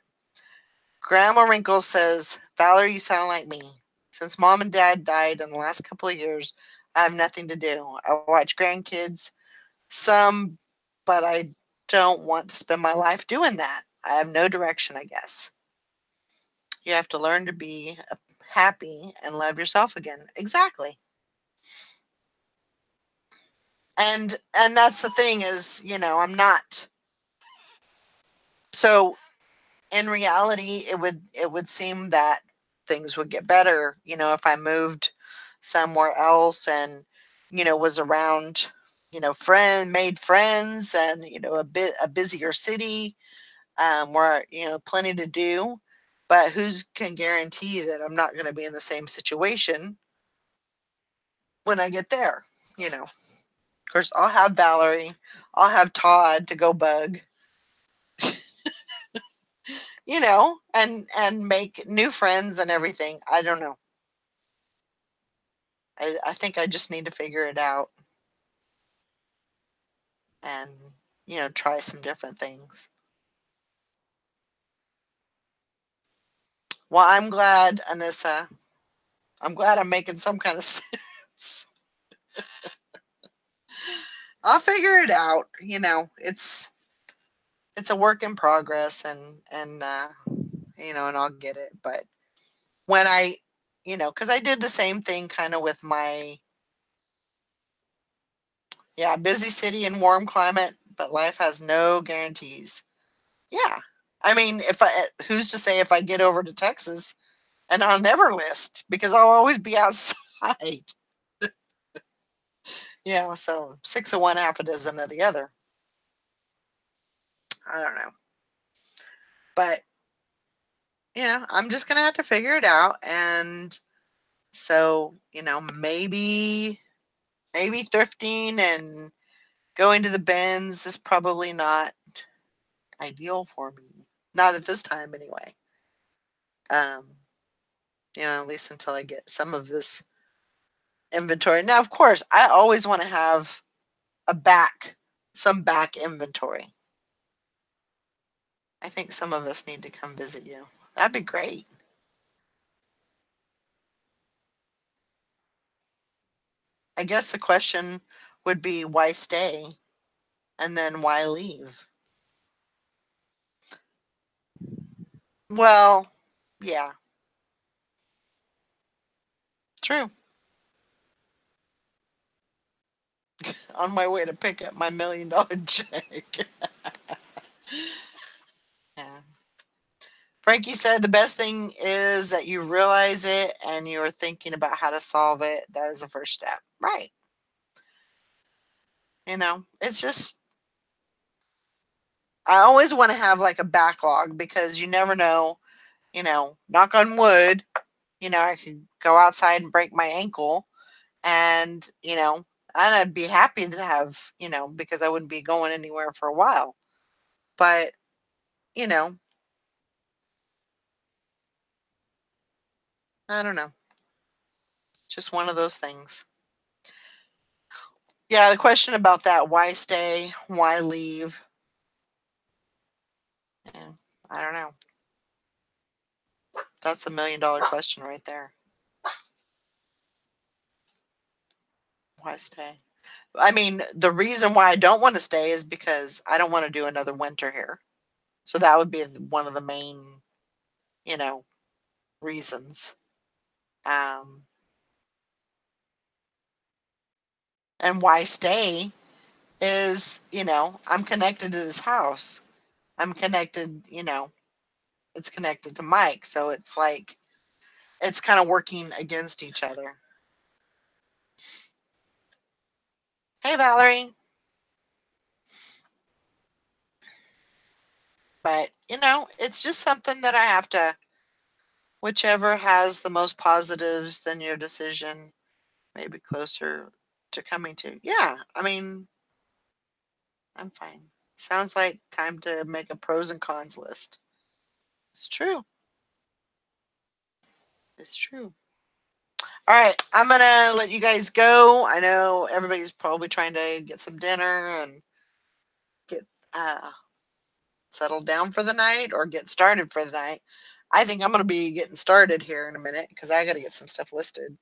Grandma Wrinkle says, Valerie, you sound like me. Since mom and dad died in the last couple of years, I have nothing to do. I watch grandkids, some, but I don't want to spend my life doing that. I have no direction, I guess. You have to learn to be happy and love yourself again. Exactly. And and that's the thing is you know i'm not so in reality it would it would seem that things would get better you know if i moved somewhere else and you know was around you know friend made friends and you know a bit a busier city um, where you know plenty to do. But who's can guarantee that i'm not going to be in the same situation when i get there you know of course i'll have valerie. I'll have todd to go bug. You know and and make new friends and everything. I don't know. I, I think i just need to figure it out. And you know try some different things. Well i'm glad anissa. I'm glad i'm making some kind of sense i'll figure it out you know it's it's a work in progress and and uh you know and i'll get it but when i you know because i did the same thing kind of with my yeah busy city and warm climate but life has no guarantees. Yeah i mean if i who's to say if i get over to texas and i'll never list because i'll always be outside yeah so six of one half a dozen of the other. I don't know. But yeah i'm just gonna have to figure it out and so you know maybe maybe thrifting and going to the bins is probably not ideal for me. Not at this time anyway. Um you know at least until i get some of this inventory. Now of course i always want to have a back some back inventory. I think some of us need to come visit you. That'd be great. I guess the question would be why stay? And then why leave? Well yeah. True on my way to pick up my million dollar check yeah Frankie said the best thing is that you realize it and you're thinking about how to solve it. That is the first step. Right. You know, it's just, I always want to have like a backlog because you never know, you know, knock on wood, you know, I could go outside and break my ankle and, you know, and I'd be happy to have, you know, because I wouldn't be going anywhere for a while. But, you know, I don't know. Just one of those things. Yeah, the question about that why stay, why leave? Yeah, I don't know. That's a million dollar question right there. Why stay? I mean, the reason why I don't want to stay is because I don't want to do another winter here. So that would be one of the main, you know, reasons. Um, and why stay is, you know, I'm connected to this house. I'm connected, you know, it's connected to Mike. So it's like, it's kind of working against each other. Hey, Valerie. But, you know, it's just something that I have to, whichever has the most positives, then your decision may be closer to coming to. Yeah, I mean, I'm fine. Sounds like time to make a pros and cons list. It's true. It's true. All right, I'm gonna let you guys go. I know everybody's probably trying to get some dinner and get uh, settled down for the night or get started for the night. I think I'm gonna be getting started here in a minute because I got to get some stuff listed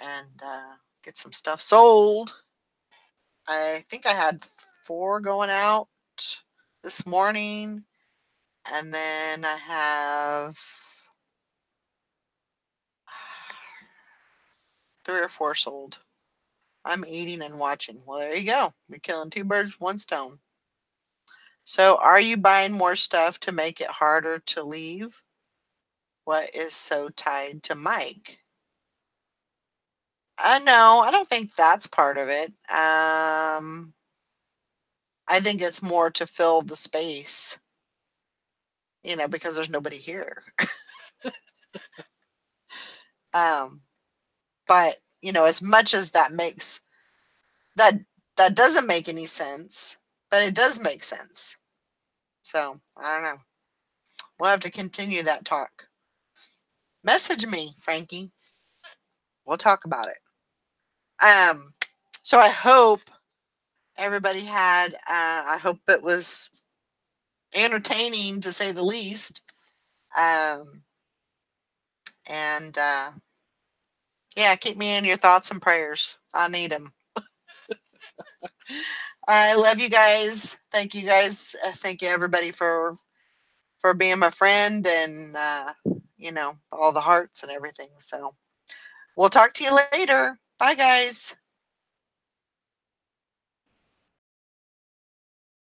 and uh, get some stuff sold. I think I had four going out this morning, and then I have three or four sold. I'm eating and watching. Well, there you go. You're killing two birds with one stone. So, are you buying more stuff to make it harder to leave? What is so tied to Mike? Uh, no, I don't think that's part of it. Um, I think it's more to fill the space, you know, because there's nobody here. um, but you know, as much as that makes that that doesn't make any sense, but it does make sense. So I don't know. We'll have to continue that talk. Message me, Frankie. We'll talk about it. Um, so I hope everybody had. Uh, I hope it was entertaining to say the least. Um, and uh, yeah, keep me in your thoughts and prayers. I need them. I love you guys. Thank you guys. Uh, thank you everybody for for being my friend and uh, you know all the hearts and everything. So we'll talk to you later. Bye guys.